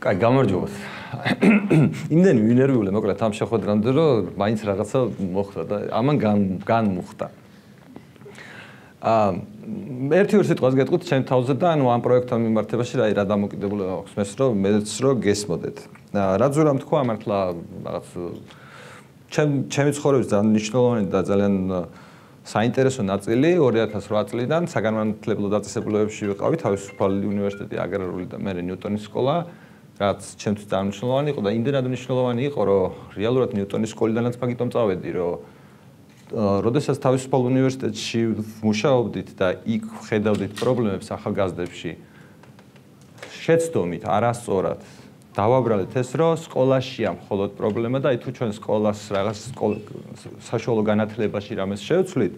კაი, გამარჯობა. იმდენი ვინერვიულე, მოკლედ ამ შეხვედრამდე, რომ მაინც რაღაცა მოხდა და ამან გან განმუხდა. აა ერთი ორი სიტყვას გეტყვით ჩემ თავზე და ანუ ამ პროექტთან მიმართებაში რა რა დამოკიდებულება აქვს მეს რომ მეც რომ გესმოდეთ. რა ზურამ თქვა მართლა რაღაც ჩემ ჩემი ცხოვრების ძალიან მნიშვნელოვანი და ძალიან საინტერესო ნაწილი 2008 წლიდან საგანმანათლებლო დაწესებულებებში ვიყავი თავისუფალი უნივერსიტეტი აგრარული და მე ნიუტონის სკოლა რაც ჩემთვის დანიშნულოვანი იყო და იმდენად მნიშვნელოვანი იყო რომ რეალურად ნიუტონის სკოლიდანაც მაგიტომ წავედი რომ როდესაც თავისუფალ უნივერსიტეტში მუშაობდით და იქ ხედავდით პრობლემებს ახალგაზრდებში შეცდომით არასწორად დავაბრალეთ ეს რომ სკოლაშია მხოლოდ პრობლემა და აი თუ ჩვენ სკოლას რაღაც საშუალო განათლებაში რამეს შევცვლით,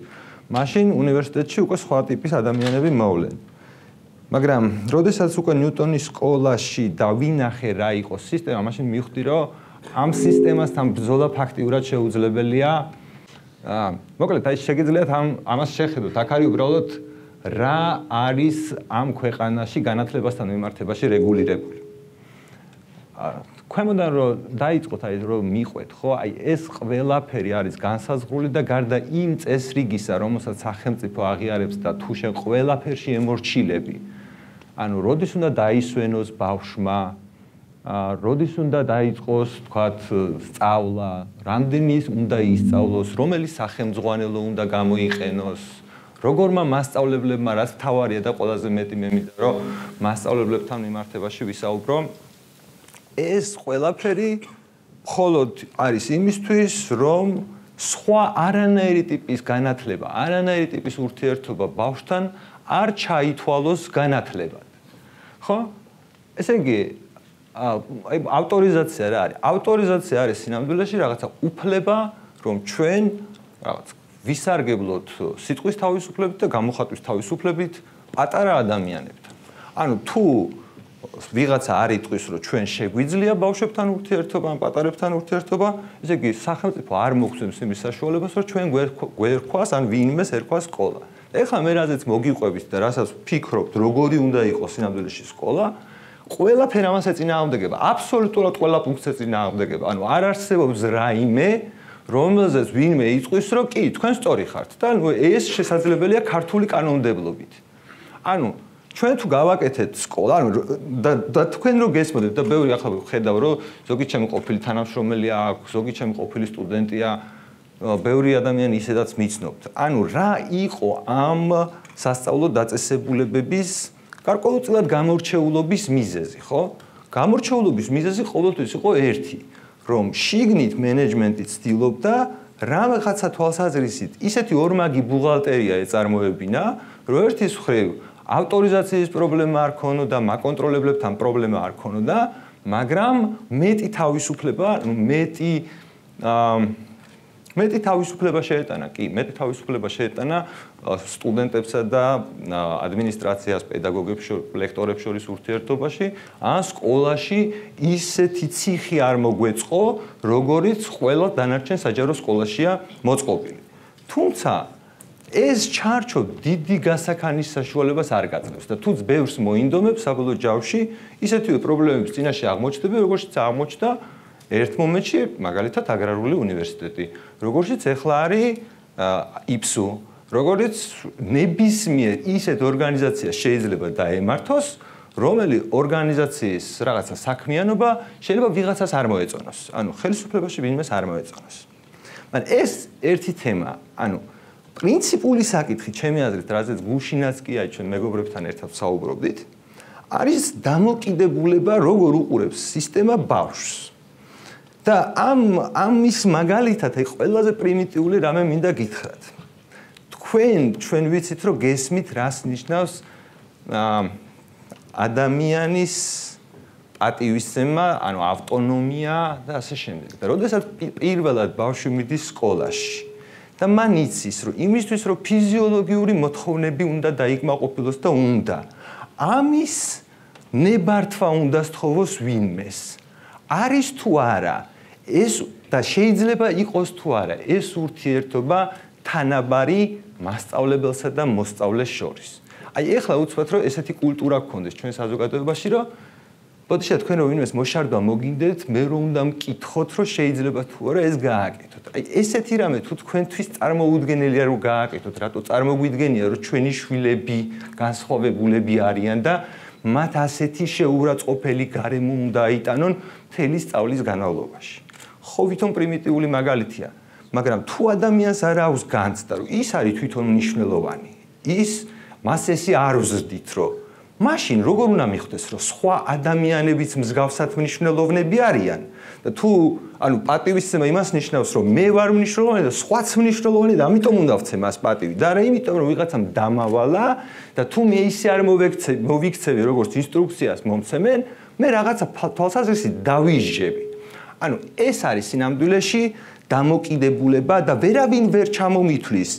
მაშინ უნივერსიტეტში უკვე სხვა ტიპის ადამიანები მოვლენ. მაგრამ, როდესაც უკვე ნიუტონის სკოლაში დავინახე რა იყო სისტემა, მაშინ მივხვდი რომ ამ სისტემასთან ბრძოლა ფაქტიურად შეუძლებელია. აა, მოკლედ, აი შეგიძლიათ ამ ამას შეხედოთ. აქ არის უბრალოდ რა არის ამ ქვეყანაში განათლებასთან მიმართებაში რეგულირებული. ქვემოდან რომ დაიწყოთ აი რომ მიყვეთ ხო აი ეს ყველაფერი არის განსაზღვრული და გარდა იმ წესრიგისა რომელსაც სახელმწიფო აღიარებს და თუ შენ ყველაფერში ემორჩილები ანუ როდის უნდა დაისვენოს ბავშმა ა როდის უნდა დაიწყოს თქვათ სწავლა? რამდენი უნდა ისწავლოს? რომელი სახელმძღვანელო უნდა გამოიყენოს? როგორმა მასწავლებლებმა რაც თავარია და ყველაზე მეტი მე მინდა რომ მასწავლებლებთან მიმართებაში ვისაუბრო ეს ყველაფერი მხოლოდ არის იმისთვის, რომ სხვა არანაირი ტიპის განათლება, არანაირი ტიპის ურთიერთობა ბავშვთან არ ჩაითვალოს განათლებად. ხო? ესე იგი, აი ავტორიზაცია რა არის? ავტორიზაცია არის სინამდვილეში რაღაცა უფლება, რომ ჩვენ რაღაც ვისარგებლოთ სიტყვის თავისუფლებით და გამოხატვის თავისუფლებით პატარა ადამიანებთან. ანუ თუ ვიღაცა არ იტყვის, რომ ჩვენ შეგვიძლია ბავშვებთან ურთიერთობა, ან პატარებთან ურთიერთობა, ესე იგი სახელმწიფო არ მოგვცემს იმის საშუალებას, რომ ჩვენ გვერქვას ან ვინმეს ერქვა სკოლა. ეხლა მე რაზეც მოგიყვებით და რასაც ფიქრობთ, როგორი უნდა იყოს სინამდვილეში სკოლა, ყველაფერ ამას ეწინააღმდეგება, აბსოლუტურად ყველა პუნქტს ეწინააღმდეგება. ანუ არ არსებობს რაიმე რომელზეც ვინმე იტყვის, რომ კი, თქვენ სწორი ხართ და ნუ ეს შესაძლებელია ქართული კანონმდებლობით. ანუ ჩვენ თუ გავაკეთეთ სკოლა, ანუ და და თქვენ რო გესმოდეთ და ბევრი ახლა ხედავ რომ ზოგი ჩემი ყოფილი თანამშრომელი აქვს, ზოგი ჩემი ყოფილი სტუდენტია, ბევრი ადამიანი ისედაც მიცნობთ. ანუ რა იყო ამ სასწავლო დაწესებულებების გარკვეულწილად გამორჩეულობის მიზეზი, ხო? გამორჩეულობის მიზეზი ყოველთვის იყო ერთი, რომ შიგნით მენეჯმენტი ცდილობდა რაღაცა თვალსაზრისით ისეთი ორმაგი ბუღალტერია ეწარმოებინა, რომ ერთის მხრივ ავტორიზაციის პრობლემა არ ქონოდა, მაკონტროლებლებთან პრობლემა არ ქონოდა, მაგრამ მეტი თავისუფლება, ну მეტი აა მეტი თავისუფლება შეეტანა, კი, მეტი თავისუფლება შეეტანა სტუდენტებსა და ადმინისტრაციას, პედაგოგებს, ლექტორებს შორის ურთიერთობაში, ან სკოლაში ისეთი ციხი არ მოგვეწყო, როგორიც ყველა დანარჩენ საჯარო სკოლაშია მოწყობილი. თუმცა ეს ჩარჩო დიდი გასახანის საშუალებას არ გაძლევს და თუნდაც ბევრს მოინდომებს საბოლოო ჯავში ისეთივე პრობლემების წინაშე აღმოჩნდება როგორიც აღმოჩნდა ერთ მომენტში მაგალითად აგრარული უნივერსიტეტი როგორიც ახლა არის იფსუ როგორიც ნებისმიერ ისეთ ორგანიზაციას შეიძლება დაემართოს რომელი ორგანიზაციის რაღაცა საქმიანობა შეიძლება ვიღაცას არ მოეწონოს ანუ ხელისუფლებაში ვინმეს არ მოეწონოს მაგრამ ეს ერთი თემა ანუ პრინციპული საკითხი, ჩემი აზრით, რაზეც გუშინაც კი აი ჩვენ მეგობრებთან ერთად საუბრობდით, არის დამოკიდებულება როგორ უყურებს სისტემა ბავშვს. და ამ ამის მაგალითად აი ყველაზე პრიმიტიული რამე მინდა გითხრათ. თქვენ ჩვენ ვიცით რომ გესმით რას ნიშნავს ადამიანის პატივისცემა, ანუ ავტონომია და ასე შემდეგ. და როდესაც პირველად ბავშვი მიდის სკოლაში და მან იცის, რომ იმისთვის, რომ ფიზიოლოგიური მოთხოვნები უნდა დაიკმაყოფილოს და უნდა ამის ნებართვა უნდა სთხოვოს ვინმეს. არის თუ არა ეს და შეიძლება იყოს თუ არა ეს ურთიერთობა თანაბარი მასწავლებელსა და მოსწავლეს შორის. აი ეხლა უცბად რომ ესეთი კულტურა გქონდეს ჩვენ საზოგადოებაში, რომ ბოდიშა თქვენ რომ ვინმეს მოშარდვა მოგინდეთ, მე რომ უნდა მკითხოთ, რომ შეიძლება თუ არა ეს გააკეთოთ. აი ესეთი რამე თუ თქვენთვის წარმოუდგენელია რომ გააკეთოთ, რატო წარმოგვიდგენია რომ ჩვენი შვილები განსხვავებულები არიან და მათ ასეთი შეურაცხყოფელი გარემო უნდა აიტანონ მთელი სწავლის განმავლობაში. ხო ვითომ პრიმიტიული მაგალითია, მაგრამ თუ ადამიანს არ აქვს განცდა, რომ ის არის თვითონ მნიშვნელოვანი, ის მას ესე არ ვზრდით, რომ მაშინ როგორ უნდა მიხვდეს, რომ სხვა ადამიანებიც მსგავსად მნიშვნელოვნები არიან? და თუ ანუ პატივისცემა იმას ნიშნავს, რომ მე ვარ მნიშვნელოვანი და სხვაც მნიშვნელოვანი და ამიტომ უნდა ვცე მას პატივი. და არა იმიტომ, რომ ვიღაცამ დამავალა და თუ მე ისე არ მოვექცე, მოვიქცევი როგორც ინსტრუქციას მომცემენ, მე რაღაცა თვალსაზრისით დავიჟები. ანუ ეს არის სინამდვილეში დამოკიდებულება და ვერავინ ვერ ჩამომითვლის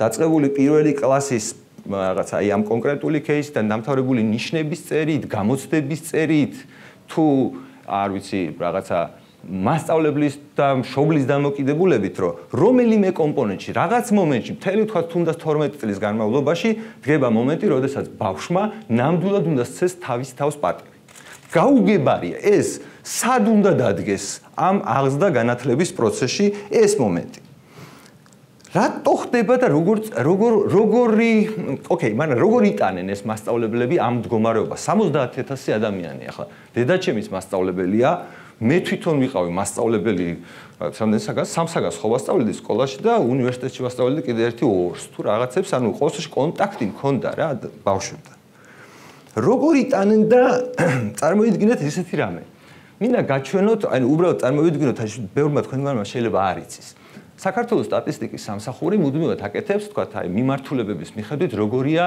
დაწყებული პირველი კლასის რაღაცა აი ამ კონკრეტული кейსიდან დამთავრებული ნიშნების წერით, გამოცდების წერით თუ არ ვიცი რაღაცა მასწავლებლის და მშობლის დამოკიდებულებით, რომ რომელიმე კომპონენტში, რაღაც მომენტში, მთელი თქვა თუნდაც 12 წლის განმავლობაში, დგება მომენტი, როდესაც ბავშმა ნამდვილად უნდა სცეს თავის თავს პატივი. გაუგებარია ეს სად უნდა დადგეს ამ აღზრდა განათლების პროცესში ეს მომენტი. რატო ხდება და როგორ როგორ როგორი ოკეი, მაგრამ როგორ იტანენ ეს მასშტაბლებლები ამ მდგომარეობას? 70000 ადამიანი ახლა დედაჩემის მასშტაბლებელია, მე თვითონ ვიყავი მასშტაბლებელი სამდენსაგან სამსაგას ხო ვასწავლედი სკოლაში და უნივერსიტეტში ვასწავლედი კიდე ერთი ორს თუ რაღაცებს, ანუ ყოველთვის კონტაქტი მქონდა რა ბავშვებთან. როგორ იტანენ და წარმოიდგინეთ ესეთი რამე. მინდა გაჩვენოთ, ანუ უბრალოდ წარმოვიდგინოთ, აი ბევრმა თქვენმა შეიძლება არ იცის. საქართველოს სტატისტიკის სამსახური მუდმივად აკეთებს, თქვა, აი მიმართულებების მიხედვით როგორია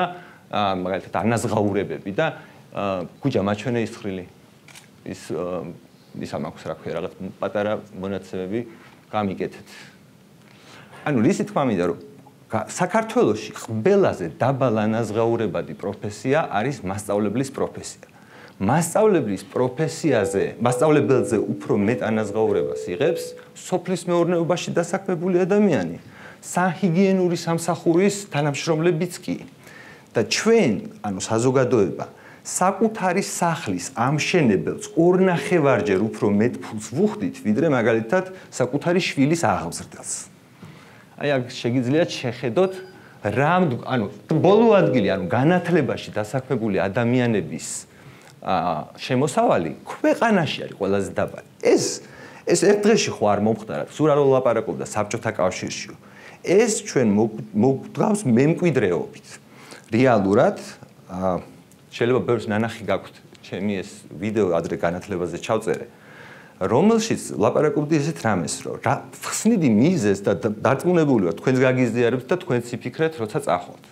მაგალითად ანაზღაურებები და გუჯა მაჩვენე ის ხრილი. ის ის ამაქვს რა ქვია, რაღაც პატარა მონაცემები გამიკეთეთ. ანუ რისი თქვა მინდა რომ საქართველოში ყველაზე დაბალ ანაზღაურებადი პროფესია არის მასწავლებლის პროფესია. მასწავლებლის პროფესიაზე, მასწავლებელზე უფრო მეტ ანაზღაურებას იღებს სოფლის მეურნეობაში დასაქმებული ადამიანი, საჰიგიენური სამსახურის თანამშრომლებიც კი. და ჩვენ, ანუ საზოგადოება, საკუთარი სახლის ამშენებელს ორნახევარჯერ უფრო მეტ ფულს ვუხდით, ვიდრე მაგალითად საკუთარი შვილის აღზრდას. აი აქ შეგიძლიათ შეხედოთ რა ანუ ბოლო ადგილი, ანუ განათლებაში დასაქმებული ადამიანების შემოსავალი ქვეყანაში არის ყველაზე დაბალი. ეს ეს ერთ დღეში ხო არ მომხდარა, სულ არ ვლაპარაკობდა საბჭოთა კავშირშიო. ეს ჩვენ მოგდავს მემკვიდრეობით. რეალურად შეიძლება ბევრს ნანახი გაქვთ ჩემი ეს ვიდეო ადრე განათლებაზე ჩავწერე. რომელშიც ლაპარაკობდი ესეთ რამეს, რომ რა ხსნიდი მიზეს და დარწმუნებული ვარ თქვენს გაგიზიარებთ და თქვენც იფიქრეთ, როცა წახოთ.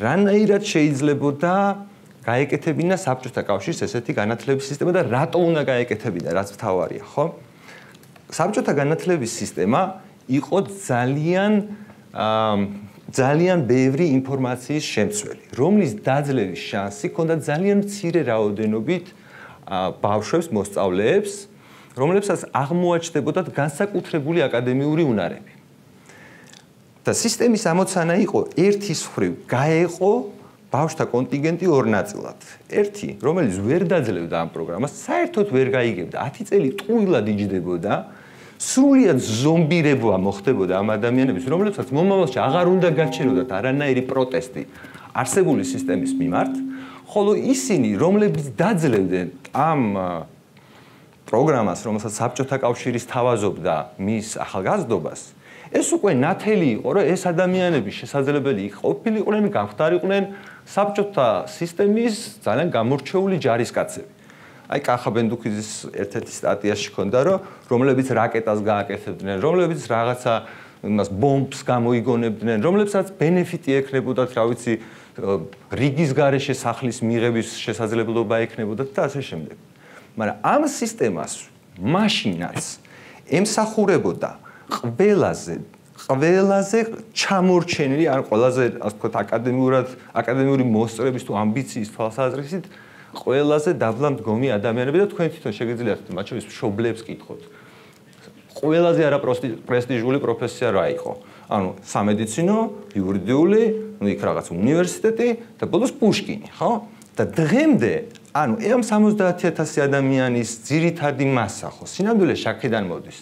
რანაირად შეიძლებოდა გაეკეთებინა საბჭოთა კავშირის ესეთი განათლების სისტემა და რატო უნდა გაეკეთებინა, რაც მთავარია, ხო? საბჭოთა განათლების სისტემა იყო ძალიან აა ძალიან ბევრი ინფორმაციის შემცველი, რომლის დაძლევის შანსი ჰქონდა ძალიან მცირე რაოდენობით ბავშვებს, მოსწავლეებს, რომლებსაც აღმოაჩნდებოდათ განსაკუთრებული აკადემიური უნარები. და სისტემის ამოცანა იყო ერთის ხრივ გაეყო ბავშთა კონტინგენტი ორ ნაწილად. ერთი, რომელიც ვერ დაძლევდა ამ პროგრამას, საერთოდ ვერ გაიგებდა. 10 წელი ტყუილად იჯდებოდა. სრულიად ზომბირებვა მოხდებოდა ამ ადამიანების, რომლებსაც მომავალში აღარ უნდა გაჩეროდათ არანაირი პროტესტი არსებული სისტემის მიმართ, ხოლო ისინი, რომლებიც დაძლევდნენ ამ პროგრამას, რომელსაც საბჭოთა კავშირის თავაზობდა მის ახალგაზრდობას, ეს უკვე ნათელი იყო, რომ ეს ადამიანები შესაძლებელი ყოფილიყვნენ, გამختارიყვნენ საბჭოთა სისტემის ძალიან გამორჩეული ჯარისკაცები. აი კახა ბენდუქიძის ერთ-ერთი სტატიაში ქონდა, რომ რომლებიც რაკეტას გააკეთებდნენ, რომლებიც რაღაცა იმას ბომბს გამოიგონებდნენ, რომლებსაც ბენეფიტი ექნებოდათ, რა ვიცი, რიგის გარეშე სახლის მიღების შესაძლებლობა ექნებოდათ და ასე შემდეგ. მაგრამ ამ სისტემას მაშინაც ემსახურებოდა ყველაზე ყველაზე ჩამორჩენილი ან ყველაზე ასე ვთქვათ აკადემიურად აკადემიური მოსწრების თუ ამბიციის თვალსაზრისით ყველაზე დაბლა მდგომი ადამიანები და თქვენ თვითონ შეგიძლიათ მათ შორის მშობლებს კითხოთ. ყველაზე არაპრესტიჟული პროფესია რა იყო? ანუ სამედიცინო, იურიდიული, ну იქ რაღაც უნივერსიტეტი და ბოლოს პუშკინი, ხო? და დღემდე ანუ ამ 70000 ადამიანის ძირითადი მასა ხო სინამდვილე შაქედან მოდის.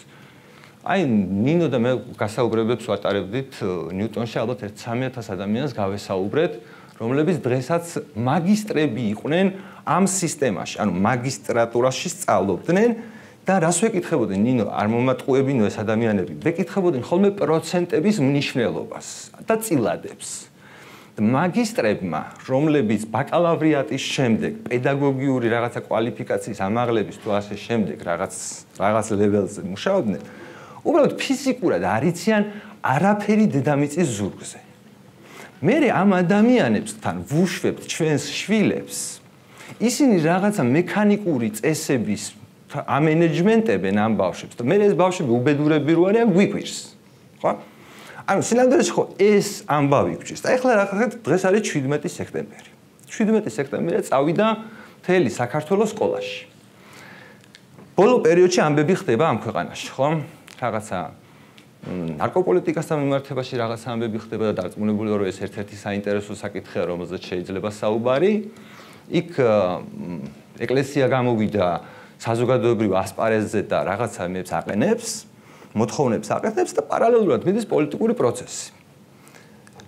აი ნინო და მე გასაუბრებებს ვატარებდით ნიუტონში ალბათ 1300 ადამიანს გავესაუბრეთ, რომლებიც დღესაც მაგისტრები იყვნენ ამ სისტემაში, ანუ მაგისტრატურაში სწავლობდნენ და რას ვეკითხებოდნენ ნინო არ მომატყუებინო ეს ადამიანები, ვეკითხებოდნენ ხოლმე პროცენტების მნიშვნელობას და წილადებს. მაგისტრებმა, რომლებიც ბაკალავრიატის შემდეგ პედაგოგიური რაღაცა კვალიფიკაციის ამაღლების თუ ასე შემდეგ რაღაც რაღაც ლეველზე მუშაობდნენ, უბრალოდ ფიზიკურად არიციან არაფერი დედამიწის ზურგზე. მე ამ ადამიანებსთან ვუშვებთ ჩვენს შვილებს. ისინი რაღაცა მექანიკური წესების ამენეჯმენტებენ ამ ბავშვებს და მე ეს ბავშვები უბედურები რო არიან გვიქვირს. ხო? ანუ სინამდვილეში ხო ეს ამბავი გვჭირს. და ეხლა რა ხარ დღეს არის 17 სექტემბერი. 17 სექტემბერია წავიდა მთელი საქართველოს სკოლაში. ბოლო პერიოდში ამბები ხდება ამ ქვეყანაში, ხო? რაღაცა ნარკოპოლიტიკასთან მიმართებაში რაღაცა ამბები ხდება და დარწმუნებული ვარ რომ ეს ერთ-ერთი საინტერესო საკითხია რომელზეც შეიძლება საუბარი. იქ ეკლესია გამოვიდა საზოგადოებრივ ასპარეზზე და რაღაცა მეებს აყენებს, მოთხოვნებს აყენებს და პარალელურად მიდის პოლიტიკური პროცესი.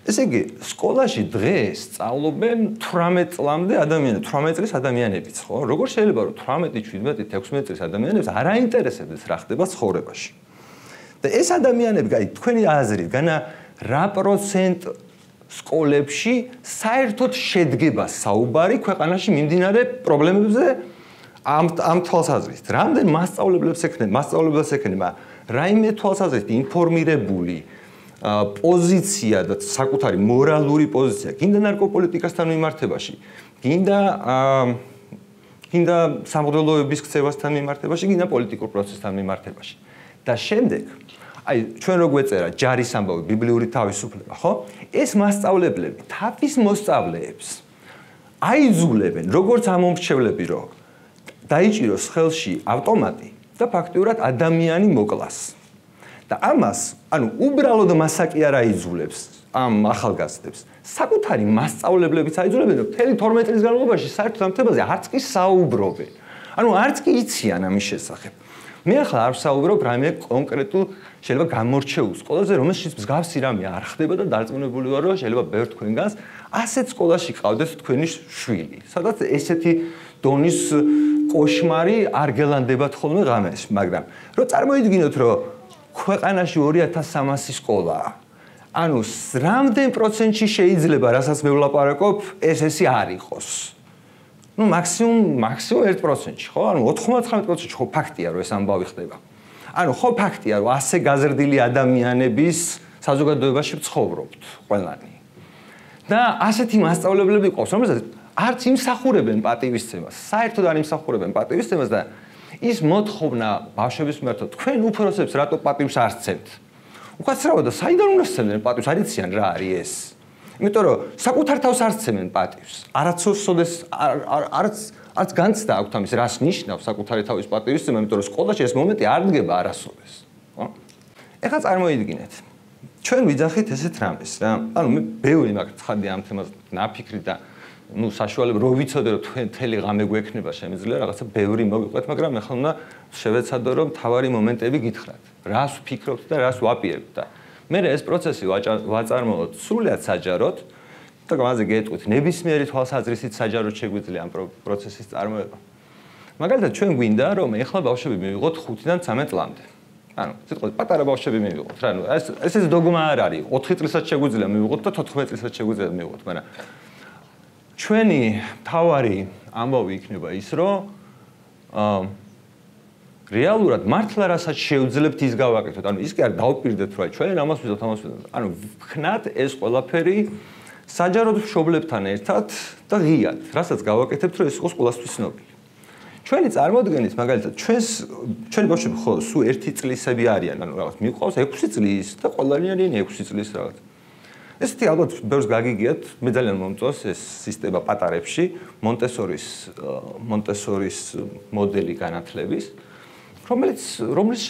ესე იგი, სკოლაში დღეს სწავლობენ 18 წლამდე ადამიანები, 18 წლის ადამიანებიც, ხო? როგორ შეიძლება რომ 18, 17, 16 წლის ადამიანებს არ აინტერესებდეს რა ხდება ცხოვრებაში? და ეს ადამიანები, აი თქვენი აზრით, განა რა პროცენტ სკოლებში საერთოდ შედგება საუბარი ქვეყანაში მიმდინარე პრობლემებზე ამ ამ თვალსაზრისით. რამდენ მასშტაბლებს ექნება, მასშტაბლებს ექნება რაიმე თვალსაზრისით ინფორმირებული პოზიცია და საკუთარი მორალური პოზიცია გინდა ნარკოპოლიტიკასთან მიმართებაში, გინდა გინდა სამღრელოების ქცევასთან მიმართებაში, გინდა პოლიტიკურ პროცესთან მიმართებაში. და შემდეგ აი ჩვენ რო გვეწერა ჯარის ამბავი ბიბლიური თავისუფლება, ხო? ეს მასწავლებლები თავის მოსწავლეებს აიძულებენ როგორც ამომრჩევლები რო დაიჭიროს ხელში ავტომატი და ფაქტიურად ადამიანი მოკლას. და ამას, ანუ უბრალოდ მასაკი არ აიძულებს ამ ახალგაზრდებს. საკუთარი მასწავლებლებიც აიძულებენ, რომ მთელი 12 წლის განმავლობაში საერთოდ ამ თემაზე არც კი საუბრობენ. ანუ არც კი იციან ამის შესახებ. მე ახლა არ ვსაუბრობ რამე კონკრეტულ შეიძლება გამორჩეულ სკოლაზე, რომელშიც მსგავსი რამე არ ხდება და დარწმუნებული ვარ, რომ შეიძლება ბევრ თქვენგანს ასეთ სკოლაში ყავდეს თქვენი შვილი, სადაც ესეთი დონის кошмари არ გელანდებათ ხოლმე ღამეს, მაგრამ რო წარმოიდგინოთ, რომ ქვეყანაში 2300 სკოლაა. ანუ რამდენ პროცენტში შეიძლება, რასაც მე ვლაპარაკობ, ეს ესი არ იყოს. ну максимум максимум 1%-ში, ხო? ანუ 99%-ში ხო ფაქტია, რომ ეს ამბავი ხდება. ანუ ხო ფაქტია, რომ ასე გაზრდილი ადამიანების საზოგადოებაში ცხოვრობთ ყველანი. და ასეთი მასშტაბლებლები ყავს, რომელსაც არც იმსახურებენ პატივისცემას, საერთოდ არ იმსახურებენ პატივისცემას და ის მოთხოვნა ბავშვების მიმართ, თქვენ უფროსებს რატო პატივს არ სცემთ? უკაცრავად და საიდან უნდა სცემდნენ პატივს? არიციან რა არის ეს? იმიტომ რომ საკუთარ თავს არ სცემენ პატივს. არაცოსოდეს არც არც განცდა აქვთ ამის რას ნიშნავს საკუთარი თავის პატივისცემა, იმიტომ რომ სკოლაში ეს მომენტი არ დგება არასოდეს. ხო? ეხლა წარმოიდგინეთ. ჩვენ ვიძახით ესეთ რამეს რა. ანუ მე ბევრი მაგ ცხადი ამ თემაზე ნაფიქრი და ну საშუალება რო ვიცოდე რომ თქვენ თელი ღამე გვექნება შემიძლია რაღაცა ბევრი მოგიყვეთ მაგრამ ახლა უნდა შევეცადო რომ თავარი მომენტები გითხრათ რას ვფიქრობთ და რას ვაპირებთ და მე ეს პროცესი ვაწარმოოთ. სრულად საჯაროდ და გამაზე გეტყვით ნებისმიერი თვალსაზრისით საჯაროდ შეგვიძლია ამ პროცესის წარმოება. მაგალითად ჩვენ გვინდა რომ ეხლა ბავშვები მივიღოთ 5-დან 13 წლამდე ანუ სიტყვით პატარა ბავშვები მივიღოთ რა ანუ ეს ეს ეს დოგმა არ არის. 4 წლისაც შეგვიძლია მივიღოთ და 14 წლისაც შეგვიძლია მივიღოთ მაგრამ ჩვენი თავარი ამბავი იქნება ის, რომ აა რეალურად მართლა რასაც შევძლებთ ის გავაკეთოთ. ანუ ის კი არ დაუპირდეთ, რომ ჩვენ ამას ვიზოთ, ამას ვიზოთ. ანუ ვქნათ ეს ყველაფერი საჯაროდ მშობლებთან ერთად და ღიად, რასაც გავაკეთებთ, რომ ეს იყოს ყველასთვის ცნობილი. ჩვენი წარმოადგენით მაგალითად ჩვენს ჩვენი ბავშვები ხო სულ 1 წლისები არიან, ანუ რაღაც მიყვავს 6 წლის და ყველანი არიან 6 წლის რაღაც. ესეთი ალბათ ბევრს გაგიგიათ, მე ძალიან მომწონს ეს სისტემა პატარებში, მონტესორის მონტესორის მოდელი განათლების, რომელიც რომელიც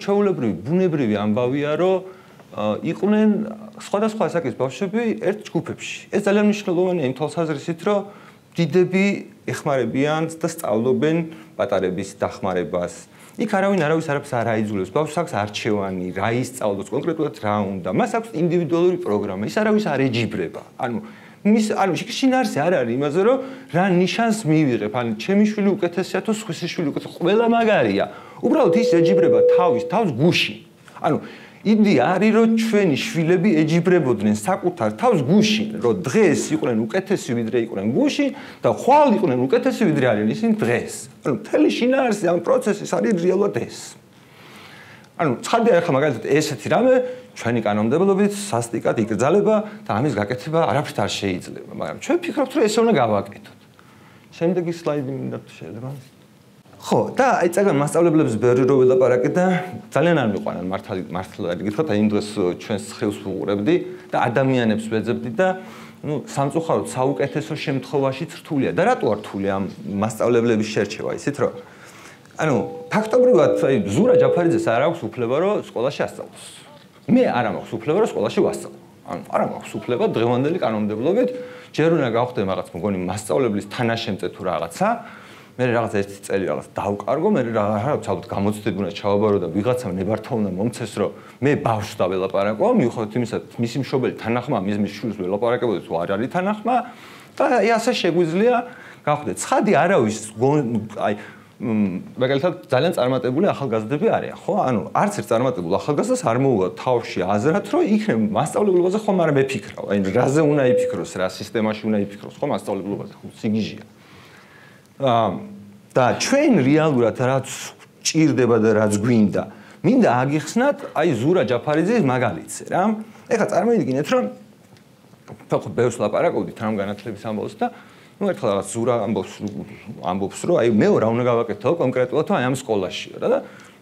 შეუულებრივი, ბუნებრივი ამბავია, რომ იყვნენ სხვადასხვა ასაკის ბავშვები ერთ ჯგუფებში. ეს ძალიან მნიშვნელოვანია იმ თვალსაზრისით, რომ დიდები ეხმარებიან და სწავლობენ პატარების დახმარებას. იქ არავინ არავის არაფერს არ აიძულებს. ბავშვს აქვს არჩევანი, რა ისწავლოს, კონკრეტულად რა უნდა. მას აქვს ინდივიდუალური პროგრამა. ის არავის არ ეჯიბრება. ანუ მის ანუ შინარსი არ არის იმაზე რომ რა ნიშანს მივიღებ. ანუ ჩემი შვილი უკეთესია თუ სხვისი შვილი უკეთესია. ყველა მაგარია. უბრალოდ ის ეჯიბრება თავის თავს გუში. ანუ იდეა არის რომ ჩვენი შვილები ეჯიბრებოდნენ საკუთარ თავს გუში, რომ დღეს იყვნენ უკეთესი ვიდრე იყვნენ გუში და ხვალ იყვნენ უკეთესი ვიდრე არიან ისინი დღეს. ანუ მთელი შინაარსი ამ პროცესის არის რეალურად ეს. ანუ ცხადია ახლა მაგალითად ესეთი რამე ჩვენი კანონმდებლობით სასტიკად იკრძალება და ამის გაკეთება არაფრით არ შეიძლება, მაგრამ ჩვენ ფიქრობთ რომ ესე უნდა გავაკეთოთ. შემდეგი სლაიდი მინდა შეიძლება? ხო, და აი წაგან მასშტაბლებლებს ბევრი რო ველაპარაკე და ძალიან არ მიყვანან მართალი მართლა გითხრათ, აი იმ დღეს ჩვენს ხილს ვუყურებდი და ადამიანებს ვეძებდი და ну, სამწუხაროდ საუკეთესო შემთხვევაში რთულია. და რატო არ რთულია ამ მასშტაბლებლების შერჩევა, ისეთ რომ ანუ ფაქტობრივად აი ზურა ჯაფარიძეს არ აქვს უფლება რომ სკოლაში ასწავლოს. მე არ მაქვს უფლება რომ სკოლაში ვასწავლო. ანუ არ მაქვს უფლება დღევანდელი კანონმდებლობით ჯერ უნდა გავხდე რაღაც მგონი მასშტაბლებლის თანაშემწე თუ რაღაცა მე რაღაც ერთი წელი რაღაც დავკარგო, მე რაღაც ალბათ გამოცდები უნდა ჩავაბარო და ვიღაცამ ნებართვა უნდა მომცეს, რომ მე ბავშვს დაველაპარაკო, მიუხედავად იმისა, მისი მშობელი თანახმა მის მის შვილს ველაპარაკებოდი, თუ არ არის თანახმა და აი ასე შეგვიძლია გავხდე. ცხადი არავის აი მაგალითად ძალიან წარმატებული ახალგაზრდები არიან, ხო? ანუ არც ერთ წარმატებულ ახალგაზრდას არ მოუვა თავში აზრად, რომ იქნებ მასშტაბლებულობაზე ხომ არ მეფიქრა. აი რაზე უნდა იფიქროს, რა სისტემაში უნდა იფიქროს, ხო მასშტაბლებულობაზე, ხო სიგიჟია. და ჩვენ რეალურად რაც ჭირდება და რაც გვინდა, მინდა აგიხსნათ აი ზურა ჯაფარიძის მაგალითზე რა. ეხლა წარმოიდგინეთ, რომ ფეხო ბევრს ლაპარაკობდით რამ განათლების ამბავს და ну ერთხელ რაღაც ზურა ამბობს ამბობს რომ აი მე რა უნდა გავაკეთო კონკრეტულად აი ამ სკოლაშიო რა და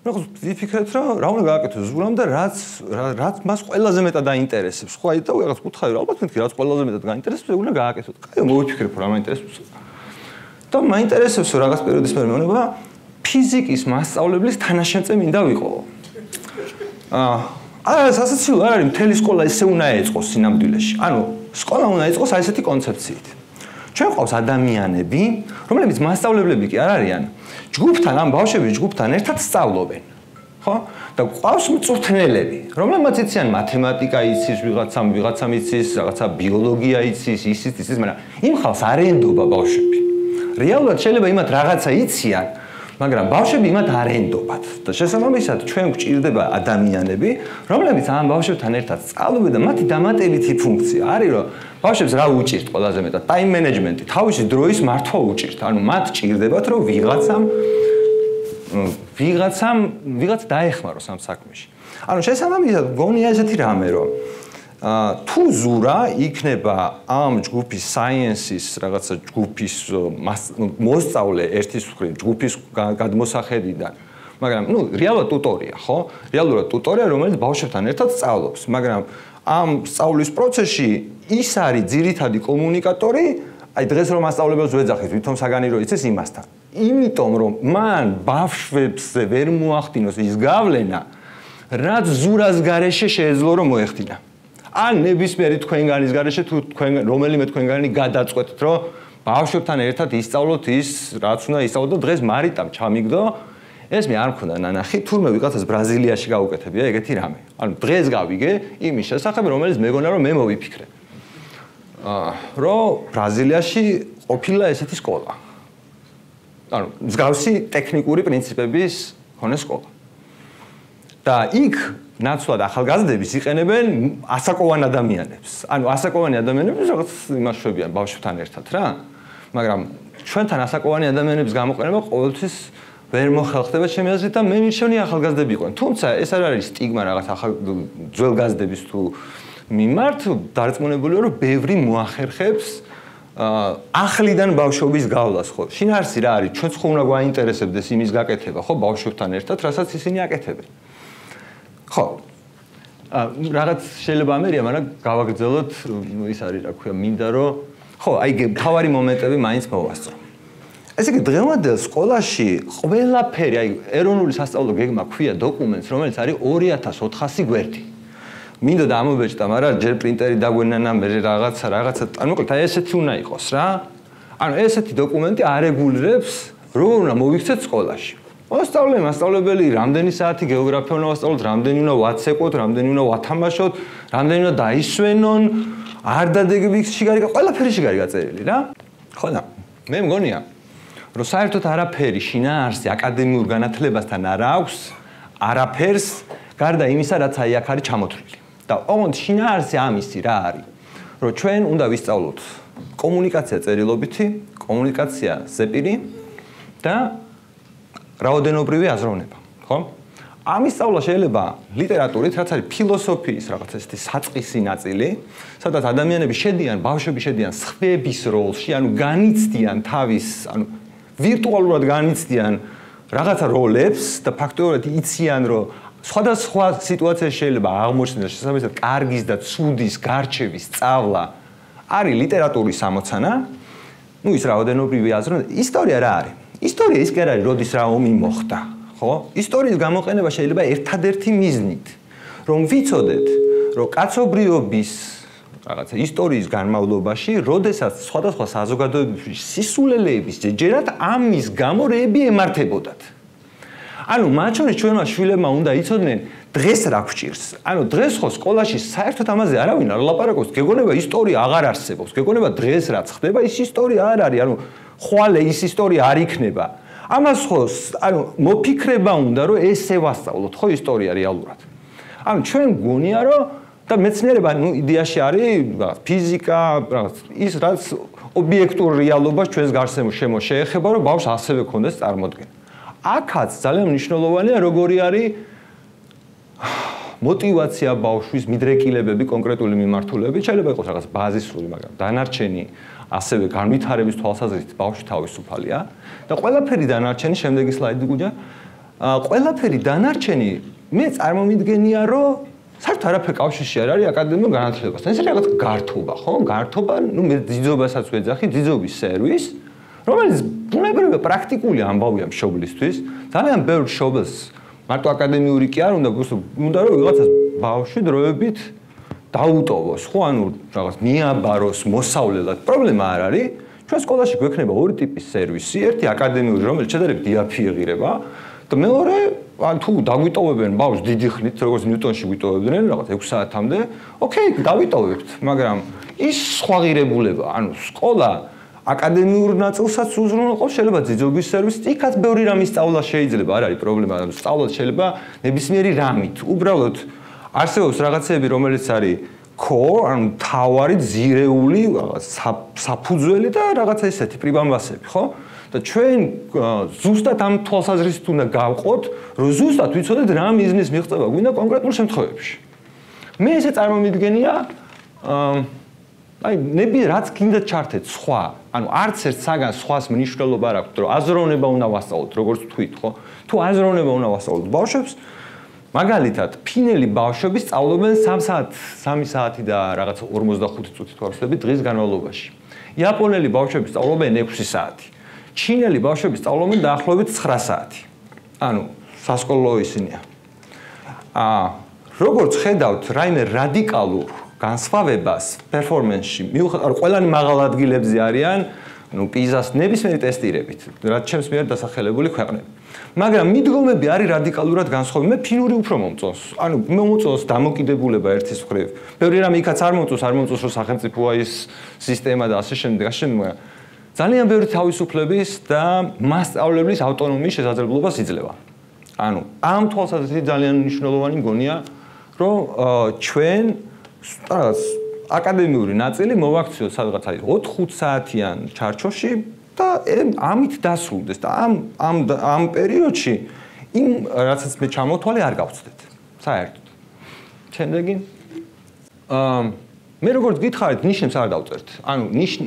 ნახოს ვიფიქრეთ რომ რა უნდა გააკეთო ზურამ და რაც რაც მას ყველაზე მეტად აინტერესებს ხო აი და რაღაც კუთხე რა ალბათ მეთქი რაც ყველაზე მეტად გაინტერესებს უნდა გააკეთოთ. კაი მოვიფიქრებ რა მაინტერესებს. და მაინტერესებს რომ რაღაც პერიოდის მერე მეუბნება ფიზიკის მასწავლებლის თანაშემწე მინდა ვიყო. აა აა სასაცილო არ არის მთელი სკოლა ესე უნდა ეწყოს სინამდვილეში. ანუ სკოლა უნდა ეწყოს აი ესეთი კონცეფციით. ჩვენ ყავს ადამიანები, რომლებიც მასწავლებლები კი არ არიან. ჯგუფთან ამ ბავშვები ჯგუფთან ერთად სწავლობენ. ხო? და ყავს მწვრთნელები, რომლებმაც იციან მათემატიკა იცის, ვიღაცამ ვიღაცამ იცის, რაღაცა ბიოლოგია იცის, ისიც იცის, მაგრამ იმ ხალხს არ ენდობა ბავშვები. რეალურად შეიძლება იმათ რაღაცა იციან, მაგრამ ბავშვები იმათ არ ენდობათ. და შესაბამისად ჩვენ გვჭირდება ადამიანები, რომლებიც ამ ბავშვებთან ერთად სწავლობენ და მათი დამატებითი ფუნქცია არის, რომ ბავშვებს რა უჭირთ ყველაზე მეტად? ტაიმ მენეჯმენტი, თავისი დროის მართვა უჭირთ. ანუ მათ ჭირდებათ, რომ ვიღაცამ ვიღაცამ ვიღაც დაეხმაროს ამ საქმეში. ანუ შესაბამისად გონია ესეთი რამე, რომ თუ ზურა იქნება ამ ჯგუფის science-ის რაღაცა ჯგუფის მოსწავლე ერთის მხრივ ჯგუფის გადმოსახედიდან. მაგრამ ნუ რეალურად ტუტორია ხო? რეალურად ტუტორია რომელიც ბავშვებთან ერთად სწავლობს. მაგრამ ამ სწავლის პროცესში ის არის ძირითადი კომუნიკატორი აი დღეს რომ მასწავლებლებს ვეძახით ვითომ საგანი რო იცეს იმასთან. იმიტომ რომ მან ბავშვებს ვერ მოახდინოს ის გავლენა რაც ზურას გარეშე შეეძლო რომ მოეხდინა ან ნებისმიერი თქვენგანის garaშე თუ თქვენ რომელიმე თქვენგანი გადაწყვეტთ რომ ბავშვებთან ერთად ისწავლოთ ის რაც უნდა ისწავლოთ და დღეს მარიტამ ჩამიგდო. ეს მე არ მქონდა ნანახი. თურმე ვიღაცას ბრაზილიაში გაუკეთებია ეგეთი რამე. ანუ დღეს გავიგე იმის შესახებ რომელიც მეგონა რომ მე მოვიფიქრე. აა რომ ბრაზილიაში ყოფილა ესეთი სკოლა. ანუ მსგავსი ტექნიკური პრინციპების ხონე სკოლა და იქ ნაცვლად ახალგაზრდების იყენებენ ასაკოვან ადამიანებს. ანუ ასაკოვანი ადამიანები რაღაც იმაშვებიან ბავშვთან ერთად რა. მაგრამ ჩვენთან ასაკოვანი ადამიანების გამოყენება ყოველთვის ვერ მოხალხდება ჩემი აზრით და მე მირჩევნი ახალგაზრდები იყვნენ. თუმცა ეს არ არის სტიგმა რაღაც ახალ ძველგაზრდების თუ მიმართ დარწმუნებულია რომ ბევრი მოახერხებს ახლიდან ბავშვობის გავლას ხო. შინაარსი რა არის? ჩვენც ხომ უნდა გვაინტერესებდეს იმის გაკეთება ხო ბავშვებთან ერთად, რასაც ისინი აკეთებენ. ხო. ა რაღაც შეიძლება ამერია, მაგრამ გავაგრძელოთ, ის არის რა ქვია, მინდა რომ ხო, აი თავარი მომენტები მაინც მოვასწრო. ესე იგი დღევანდელ სკოლაში ყველაფერი, აი ეროვნული სასწავლო გეგმა ქვია დოკუმენტს, რომელიც არის 2400 გვერდი. მინდა და ამობეჭდა, მაგრამ ჯერ პრინტერი დაგვენანა, მე რაღაცა, რაღაცა, ანუ მოკლედ აი ესეთი უნდა იყოს რა. ანუ ესეთი დოკუმენტი არეგულირებს როგორ უნდა მოიქცეთ სკოლაში. მოსწავლე, მასწავლებელი, რამდენი საათი გეოგრაფია უნდა ვასწავლოთ, რამდენი უნდა ვაცეკოთ, რამდენი უნდა ვათამაშოთ, რამდენი უნდა დაისვენონ, არ დადეგები შიგარი, ყველაფერი შიგარი გაწერილი რა. ხო და მე მგონია, რომ საერთოდ არაფერი შინაარსი აკადემიურ განათლებასთან არ აქვს, არაფერს გარდა იმისა, რაც აი აქ არის ჩამოთვლილი. და ოღონდ შინაარსი ამისი რა არის? რომ ჩვენ უნდა ვისწავლოთ კომუნიკაცია წერილობითი, კომუნიკაცია ზეპირი და რაოდენობრივი აზროვნება, ხო? ამის სწავლა შეიძლება ლიტერატურით, რაც არის ფილოსოფიის რაღაც ესეთი საწყისი ნაწილი, სადაც ადამიანები შედიან, ბავშვები შედიან სხვების როლში, ანუ განიცდიან თავის, ანუ ვირტუალურად განიცდიან რაღაცა როლებს და ფაქტობრივად იციან, რომ სხვადასხვა სიტუაციაში შეიძლება აღმოჩნდეს შესაძლოა კარგის და ცუდის გარჩევის სწავლა არის ლიტერატურის ამოცანა. ну ის რაოდენობრივი აზროვნება, ისტორია რა არის? ისტორია ის კი არ არის, როდის რა ომი მოხდა, ხო? ისტორიის გამოყენება შეიძლება ერთადერთი მიზნით, რომ ვიცოდეთ, რომ კაცობრიობის რაღაცა ისტორიის განმავლობაში, როდესაც სხვადასხვა საზოგადოებებში სისულელეების ჯერად ამის გამო რეები ემართებოდათ. ანუ მათ შორის ჩვენმა შვილებმა უნდა იცოდნენ დღეს რა გვჭირს. ანუ დღეს ხო სკოლაში საერთოდ ამაზე არავინ არ ლაპარაკობს. გეგონება ისტორია აღარ არსებობს. გეგონება დღეს რაც ხდება, ის ისტორია არ არის. ანუ ხვალე ის ისტორია არ იქნება. ამას ხო ანუ მოფიქრება უნდა რომ ესე ვასწავლოთ ხო ისტორია რეალურად. ანუ ჩვენ გონია რომ და მეცნიერება ნუ იდეაში არის ფიზიკა, რაღაც ის რაც ობიექტურ რეალობას ჩვენს გარშემო შემო შეეხება რომ ბავშვს ასევე ქონდეს წარმოდგენა. აქაც ძალიან მნიშვნელოვანია როგორი არის мотивация ბავშვის მიდრეკილებები კონკრეტული მიმართულებით შეიძლება იყოს რაღაც ბაზისური, მაგრამ დანარჩენი ასევე განვითარების თვალსაზრისით ბავშვი თავისუფალია და ყველაფერი დანარჩენი შემდეგი სლაიდი გუჯა. ყველაფერი დანარჩენი მე წარმომიდგენია რომ საერთოდ არაფერ კავშირში არ არის აკადემიურ განათლებასთან ეს რაღაც გართობა ხო? გართობა ნუ მე ძიძობასაც ვეძახი ძიძობის სერვის რომელიც ბუნებრივია პრაქტიკული ამბავია მშობლისთვის. ძალიან ბევრ მშობელს მარტო აკადემიური კი არ უნდა უნდა რომ ვიღაცას ბავშვი დროებით დაუტოვოს ხო ანუ რაღაც მიაბაროს მოსავლელად. პრობლემა არ არის. ჩვენ სკოლაში გვექნება ორი ტიპის სერვისი. ერთი აკადემიური რომელიც შეიძლება დიაფიეღირება და მეორე ან თუ დაგვიტოვებენ ბავშვს დიდი ხნით როგორც ნიუტონში გვიტოვებდნენ რაღაც 6 საათამდე ოკეი დავიტოვებთ მაგრამ ის სხვა ღირებულება ანუ სკოლა აკადემიურ ნაწილსაც უზრუნველყოფ შეიძლება ძიძობის სერვისი იქაც ბევრი რამე სწავლა შეიძლება. არ არის პრობლემა სწავლა შეიძლება ნებისმიერი რამით უბრალოდ არსებობს რაღაცები რომელიც არის core ან თავარი ძირეული საფუძველი და რაღაცა ისეთი პრიბამბასები ხო? და ჩვენ ზუსტად ამ თვალსაზრისით უნდა გავყოთ რომ ზუსტად ვიცოდეთ რა მიზნის მიღწევა გვინდა კონკრეტულ შემთხვევებში. მე ესე წარმომიდგენია აი ნები რაც გინდა ჩართეთ სხვა ანუ არც ერთ საგან სხვას მნიშვნელობა არ აქვს რომ აზროვნება უნდა ვასწავლოთ როგორც თქვით ხო? თუ აზროვნება უნდა ვასწავლოთ ბავშვებს მაგალითად ფინელი ბავშვები სწავლობენ 3 საათ 3 საათი და რაღაც 45 წუთი თუ არ ვცდები დღის განმავლობაში. იაპონელი ბავშვები სწავლობენ 6 საათი. ჩინელი ბავშვები სწავლობენ დაახლოებით 9 საათი. ანუ სასკოლო ისინია. აა როგორც ხედავთ რაიმე რადიკალურ განსხვავებას პერფორმენსში მიუხედავად ყველანი მაღალ ადგილებზე არიან ну პიზას ნებისმიერი ტესტირებით რაც ჩემს მიერ დასახელებული ქვეყნები მაგრამ მიდგომები არის რადიკალურად განსხვავებული. მე ფინური უფრო მომწონს. ანუ მე მომწონს დამოკიდებულება ერთის მხრივ. ბევრი რამე იქაც არ მომწონს არ მომწონს რომ სახელმწიფოა ის სისტემა და ასე შემდეგ ასე შემდეგ ძალიან ბევრი თავისუფლების და მასშტაბების ავტონომიის შესაძლებლობას იძლევა. ანუ ამ თვალსაზრისით ძალიან მნიშვნელოვანი მგონია რომ ჩვენ რაღაც აკადემიური ნაწილი მოვაქციოთ სადღაც აი 4-5 საათიან ჩარჩოში და ამით დასრულდეს და ამ ამ ამ პერიოდში იმ რასაც მე ჩამოთვალე არ გავწდეთ. საერთოდ. შემდეგი აა მე როგორც გითხარით ნიშნებს არ დავწერთ. ანუ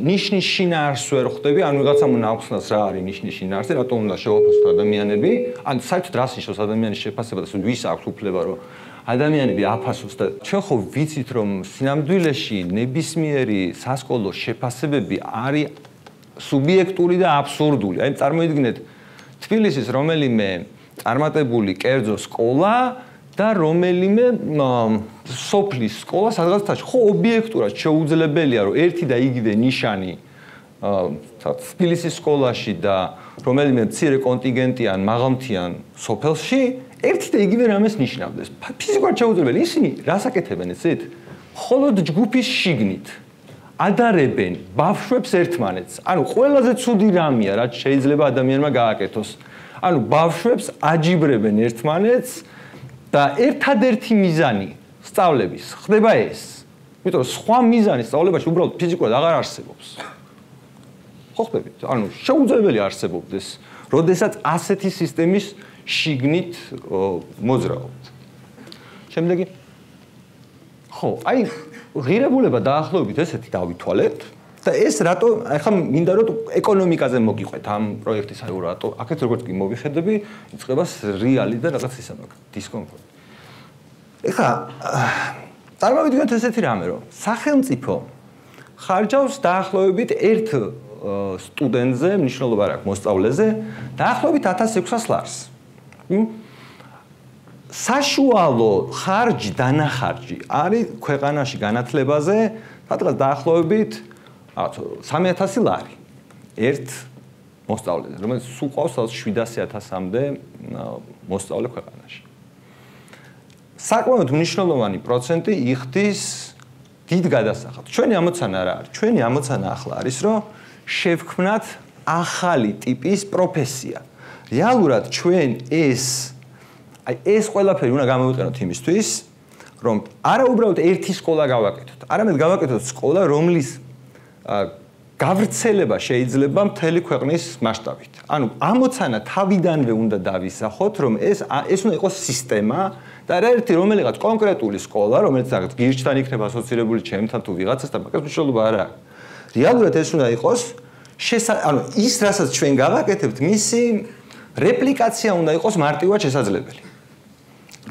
ნიშნის შინაარს ვერ ხვდები ანუ ვიღაცამ უნდა ახსნას რა არის ნიშნის შინაარსი რატომ უნდა შევაფასოთ ადამიანები? ან საერთოდ რას ნიშნავს ადამიანის შეფასება? და ვის აქვს უფლება რომ ადამიანები აფასოს და ჩვენ ხო ვიცით რომ სინამდვილეში ნებისმიერი სასკოლო შეფასებები არის სუბიექტური და აბსურდული. აი წარმოიდგინეთ თბილისის რომელიმე წარმატებული კერძო სკოლა და რომელიმე სოფლის სკოლა სადღაც თაში ხო ობიექტურად შეუძლებელია რომ ერთი და იგივე ნიშანი თბილისის სკოლაში და რომელიმე მცირე კონტინგენტიან მაღალმთიან სოფელში ერთი და იგივე რამეს ნიშნავდეს. ფიზიკურად შეუძლებელი ისინი რას აკეთებენ ეცეთ მხოლოდ ჯგუფის შიგნით. ადარებენ ბავშვებს ერთმანეთს. ანუ ყველაზე ცუდი რამეა, რაც შეიძლება ადამიანმა გააკეთოს. ანუ ბავშვებს აჯიბრებენ ერთმანეთს და ერთადერთი მიზანი სწავლების ხდება ეს. იმიტომ სხვა მიზანი სწავლებაში უბრალოდ ფიზიკურად აღარ არსებობს. ხო ხდებით? ანუ შეუძლებელი არსებობდეს, როდესაც ასეთი სისტემის შიგნით მოძრაობთ. შემდეგი ხო, აი ღირებულება დაახლოებით ესეთი დავითვალეთ და ეს რატო ახლა მინდა რომ ეკონომიკაზე მოგიყვეთ ამ პროექტის აი რატო აქეთ როგორც კი მოვიხედები იწყება რეალი და რაღაც ისა მაგ დისკომფორტი. ეხლა წარმოვიდგინოთ ესეთი რამე რომ სახელმწიფო ხარჯავს დაახლოებით ერთ სტუდენტზე, მნიშვნელობა რა აქვს მოსწავლეზე, დაახლოებით 1600 ლარს. საშუალო ხარჯი, დანახარჯი არის ქვეყანაში განათლებაზე, სადღაც დაახლოებით 3000 ლარი. ერთ მოსწავლეზე, რომელიც სულ ყავს 700000-მდე მოსწავლე ქვეყანაში. საკმაოდ მნიშვნელოვანი პროცენტი იხდის დიდ გადასახადს. ჩვენი ამოცანა რა არის? ჩვენი ამოცანა ახლა არის, რომ შევქმნათ ახალი ტიპის პროფესია. რეალურად ჩვენ ეს აი ეს ყველაფერი უნდა გამოვიყენოთ იმისთვის, რომ არა უბრალოდ ერთი სკოლა გავაკეთოთ, არამედ გავაკეთოთ სკოლა, რომლის გავრცელება შეიძლება მთელი ქვეყნის მასშტაბით. ანუ ამოცანა თავიდანვე უნდა დავისახოთ, რომ ეს ეს უნდა იყოს სისტემა, და რა ერთი რომელიღაც კონკრეტული სკოლა, რომელიც რაღაც გირჩთან იქნება ასოცირებული ჩემთან თუ ვიღაცასთან, მაგას მნიშვნელობა არ აქვს. რეალურად ეს უნდა იყოს ანუ ის რასაც ჩვენ გავაკეთებთ, მისი რეპლიკაცია უნდა იყოს მარტივად შესაძლებელი.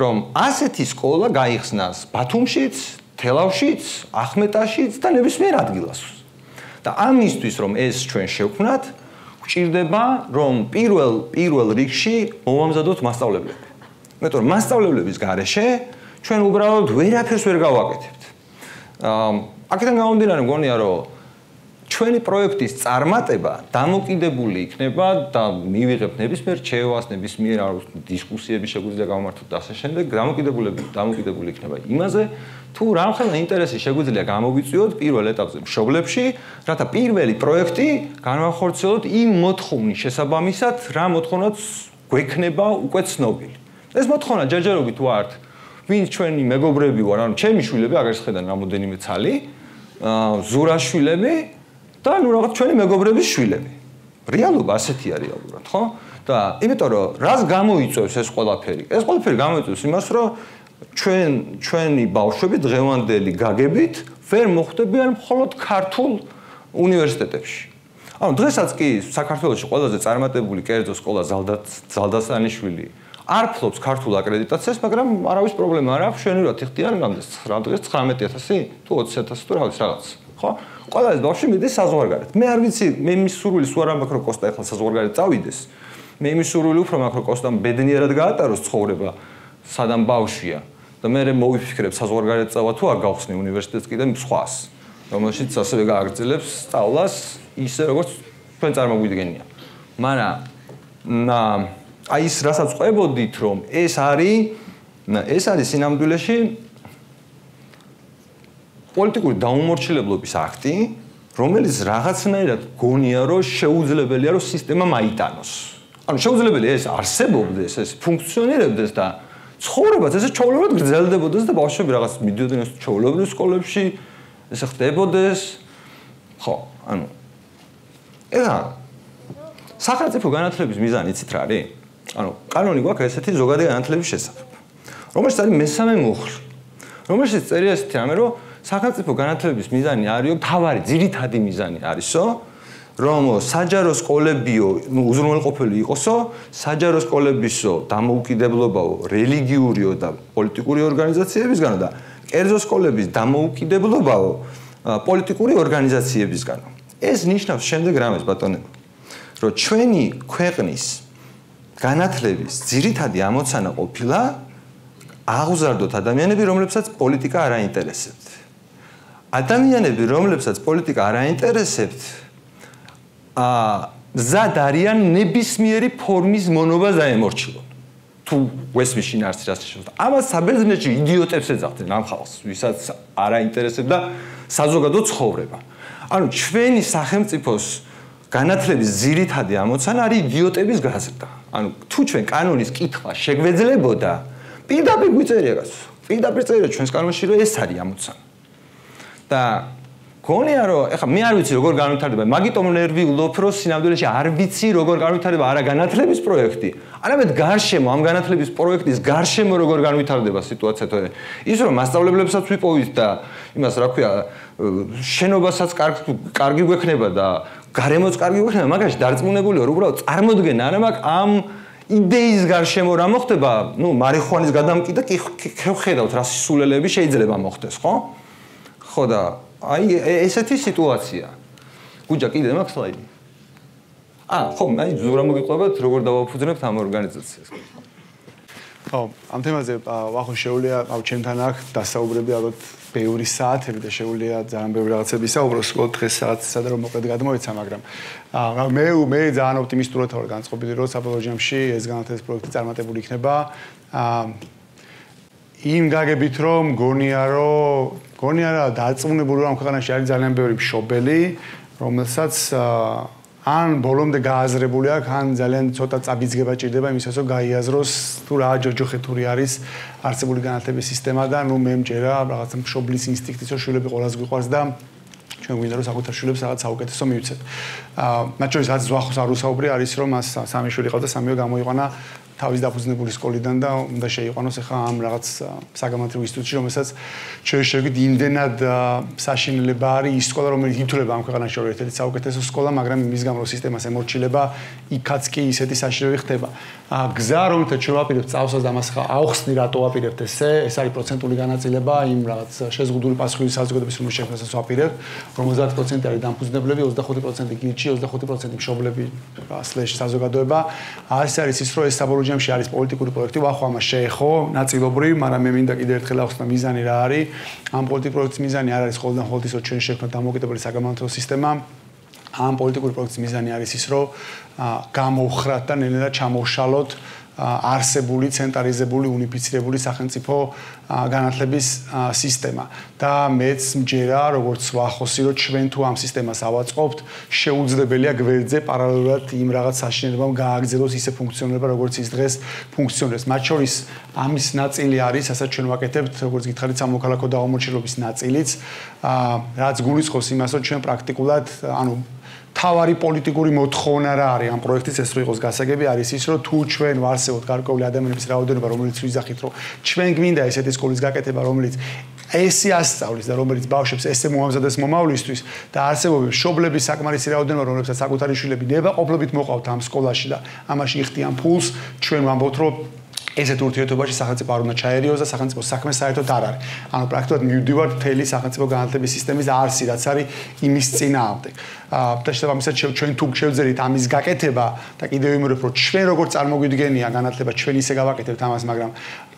რომ ასეთი სკოლა გაიხსნას ბათუმშიც, თელავშიც, ახმეტაშიც და ნებისმიერ ადგილას. და ამისთვის რომ ეს ჩვენ შევქმნათ, გვჭირდება რომ პირველ პირველ რიგში მოვამზადოთ მასშტაბლებლები. მეტყვი მასშტაბლებლების garaშე ჩვენ უბრალოდ ვერაფერს ვერ გავაკეთებთ. აა აქედან გამომდინარე მგონია რომ ჩვენი პროექტის წარმატება დამოკიდებული იქნება და მივიღებთ ნებისმიერ ჩევას, ნებისმიერ დისკუსიები შეგვიძლია გამართოთ და ასე შემდეგ, დამოკიდებულები დამოკიდებული იქნება იმაზე, თუ რამხელა ინტერესი შეგვიძლია გამოვიწვიოთ პირველ ეტაპზე მშობლებში, რათა პირველი პროექტი განვახორციელოთ იმ მოთხოვნის შესაბამისად, რა მოთხოვნაც გვექნება უკვე ცნობილი. ეს მოთხოვნა ჯერჯერობით ვართ ვინც ჩვენი მეგობრები ვარ ანუ ჩემი შვილები აგერ შეხედან რამოდენიმე ცალი ზურაშვილები და ნუ რაღაც ჩვენი მეგობრების შვილები. რეალობა ასეთია რეალურად ხო? და იმიტომ რომ რას გამოიწვევს ეს ყველაფერი? ეს ყველაფერი გამოიწვევს იმას რომ ჩვენ ჩვენი ბავშვები დღევანდელი გაგებით ვერ მოხვდებიან მხოლოდ ქართულ უნივერსიტეტებში. ანუ დღესაც კი საქართველოს ყველაზე წარმატებული კერძო სკოლა ზალდასანიშვილი არ ფლობს ქართულ აკრედიტაციას, მაგრამ არავის პრობლემა არ აქვს, შენურად იხდიან რამდენს? 9 დღეს 19000 თუ 20000 თუ რაღაც რაღაც. ხო? ყველა ეს ბავშვი მიდის საზღვარგარეთ. მე არ ვიცი, მე მის სურვილი სულ არ მაქვს რომ კოსტა ახლა საზღვარგარეთ წავიდეს. მე მის სურვილი უფრო მაქვს რომ კოსტამ ბედნიერად გაატაროს ცხოვრება სადამ ბავშვია. და მე მოვიფიქრებ საზღვარგარეთ წავა თუ არ გავხსნი უნივერსიტეტს კიდე სხვას. რომელშიც ასევე გააგრძელებს სწავლას ისე როგორც ჩვენ წარმოგვიდგენია. მაგრამ ნა აი ეს რასაც ყვებოდით რომ ეს არის ეს არის სინამდვილეში პოლიტიკური დაუმორჩილებლობის აქტი რომელიც რაღაცნაირად გონია რომ შეუძლებელია რომ სისტემა მაიტანოს ანუ შეუძლებელია ეს არსებობდეს ეს ფუნქციონირებდეს და ცხოვრებაც ესე ჩაოლებად გრძელდებოდეს და ბავშვები რაღაც მიდიოდნენ ჩაოლებდნენ სკოლებში ესე ხდებოდეს ხო ანუ ეხა სახელმწიფო განათლების მიზანი იცით რა არის ანუ კანონი გვაქვს ესეთი ზოგადი განათლების შესახებ. რომელშიც არის მესამე მუხლი. რომელშიც წერია ესეთი რამე, რომ სახელმწიფო განათლების მიზანი არისო, თავარი, ძირითადი მიზანი არისო, რომ საჯარო სკოლებიო, ну, უზრუნველყოფილი იყოსო, საჯარო სკოლებისო დამოუკიდებლობაო, რელიგიურიო და პოლიტიკური ორგანიზაციებისგანო და კერძო სკოლების დამოუკიდებლობაო პოლიტიკური ორგანიზაციებისგანო. ეს ნიშნავს შემდეგ რამეს ბატონებო, რომ ჩვენი ქვეყნის განათლების ძირითადი ამოცანა ყოფილა აღზარდოთ ადამიანები, რომლებსაც პოლიტიკა არ აინტერესებთ. ადამიანები, რომლებსაც პოლიტიკა არ აინტერესებთ, აა ზად არიან ნებისმიერი ფორმის მონობას დაემორჩილონ. თუ ვესმის შინაარსი რაც შეიძლება. ამას საბერძნეთში იდიოტებს ეძახდნენ ამ ხალხს, ვისაც არ აინტერესებდა საზოგადო ცხოვრება. ანუ ჩვენი სახელმწიფოს განათლების ძირითადი ამოცანა არის იდიოტების გაზრდა. ანუ თუ ჩვენ კანონის კითხვა შეგვეძლებოდა, პირდაპირ გვიწერია გას. პირდაპირ წერია ჩვენს კანონში რომ ეს არის ამოცანა. და გონია რომ ეხლა მე არ ვიცი როგორ განვითარდება, მაგიტომ ნერვიულობ რომ სინამდვილეში არ ვიცი როგორ განვითარდება არა განათლების პროექტი, არამედ გარშემო ამ განათლების პროექტის გარშემო როგორ განვითარდება სიტუაცია თორე. ის რომ მასშტაბლებლებსაც ვიპოვით და იმას რა ქვია შენობასაც კარგი გვექნება და გარემოც კარგი გვექნება, მაგაში დარწმუნებულია რომ უბრალოდ წარმოდგენა არა მაგ ამ იდეის გარშემო რა მოხდება, ну, მარიხუანის გადამკიდა კი ხედავთ რა სულელები შეიძლება მოხდეს, ხო? ხო და აი ესეთი სიტუაცია. გუჯა კიდე მაქვს სლაიდი. აა, ხო, აი ზურა მოგიყვებათ როგორ დავაფუძნებთ ამ ორგანიზაციას. ხო, ამ თემაზე ვახო შეუულია, აუ ჩემთან აქ დასაუბრები ალბათ ბევრი საათები და შეუულია ძალიან ბევრი რაღაცები საუბრო, სულ დღეს საათსა და რომ მოკლედ გადმოეცა, მაგრამ აა მე მე ძალიან ოპტიმისტურად ვარ განწყობილი, რომ საბოლოო ჯამში ეს განათლების პროექტი წარმატებული იქნება. აა იმ გაგებით რომ გონია რომ გონია რა დაწუნებული რომ ქვეყანაში არის ძალიან ბევრი მშობელი რომელსაც ან ბოლომდე გააზრებული აქვს ან ძალიან ცოტა წაბიძგება ჭირდება იმისას რომ გაიაზროს თუ რა ჯოჯოხეთური არის არსებული განათლების სისტემა და ნუ მე მჯერა რაღაც მშობლის ინსტინქტიც რომ შვილები ყოველას გვიყვარს და ჩვენ გვინდა რომ საკუთარ შვილებს რაღაც საუკეთესო მივცეთ. აა მათ შორის რაც ზვახოს არ უსაუბრი არის რომ მას სამი შვილი ყავდა სამიო გამოიყვანა თავის დაფუძნებული სკოლიდან და უნდა შეიყვანოს ახლა ამ რაღაც საგამართლო ინსტიტუტში, რომელსაც ჩვენ შევიდით იმდენად საშინელება არის ის სკოლა, რომელიც ითვლება ამ ქვეყანაში ერთ-ერთი საუკეთესო სკოლა, მაგრამ იმის გამო სისტემას ემორჩილება, იქაც კი ისეთი საშინელება ხდება. გზა რომელთა ჩვენ ვაპირებთ წავსას და მას ხა აუხსნი რატო ვაპირებთ ესე, ეს არის პროცენტული განაწილება იმ რაღაც შეზღუდული პასუხის საზოგადოების რომ შექმნასაც ვაპირებთ, 50% არის დამფუძნებლები, 25% გილჩი, 25% მშობლები, სლეშ საზოგადოება. ეს არის ის რომ ეს საბოლოო ჯამში არის პოლიტიკური პროექტი, ვახო ამას შეეხო, ნაწილობრივ, მაგრამ მე მინდა კიდევ ერთხელ ახსნა მიზანი რა არის. ამ პოლიტიკური პროექტის მიზანი არ არის ხოლმე ხოლმე ჩვენ შექმნათ დამოუკიდებელი საგამართლო სისტემა. ამ პოლიტიკური პროექტის მიზანი არის ის, რომ გამოვხრათ და ნელ-ნელა ჩამოვშალოთ არსებული ცენტრალიზებული უნიფიცირებული სახელმწიფო განათლების სისტემა. და მეც მჯერა როგორც ვახოსი რომ ჩვენ თუ ამ სისტემას ავაწყობთ შეუძლებელია გვერდზე პარალელურად იმ რაღაც საშინელებამ გააგრძელოს ისე ფუნქციონირება როგორც ის დღეს ფუნქციონირებს. მათ შორის ამის ნაწილი არის ასაც ჩვენ ვაკეთებთ როგორც გითხარით სამოქალაქო დაუმორჩილობის ნაწილიც. რაც გულისხმობს იმას რომ ჩვენ პრაქტიკულად ანუ თავარი პოლიტიკური მოთხოვნა რა არის ამ პროექტის? ეს რო იყოს გასაგები არის ის რომ თუ ჩვენ ვარსებოთ გარკვეული ადამიანების რაოდენობა რომელიც ვიზახით რომ ჩვენ გვინდა ესეთი სკოლის გაკეთება რომელიც ესე ასწავლის და რომელიც ბავშვებს ესე მოამზადეს მომავლისთვის და არსებობს შობლების საკმარისი რაოდენობა რომლებსაც საკუთარი შვილები ნებაყოფლობით მოყავთ ამ სკოლაში და ამაში იხდიან ფულს ჩვენ ვამბობთ რომ ესეთ ურთიერთობაში სახელმწიფო არ უნდა ჩაერიოს და სახელმწიფო საქმე საერთოდ არ არის. ანუ პრაქტიკულად მივდივართ თელი სახელმწიფო განათლების სისტემის არსი, რაც არის იმის წინააღმდეგ. აა და შეიძლება ამისაც ჩვენ თუ შევძერით ამის გაკეთება და კიდევ იმრობ რომ ჩვენ როგორ წარმოგვიდგენია განათლება ჩვენ ისე გავაკეთებთ ამას, მაგრამ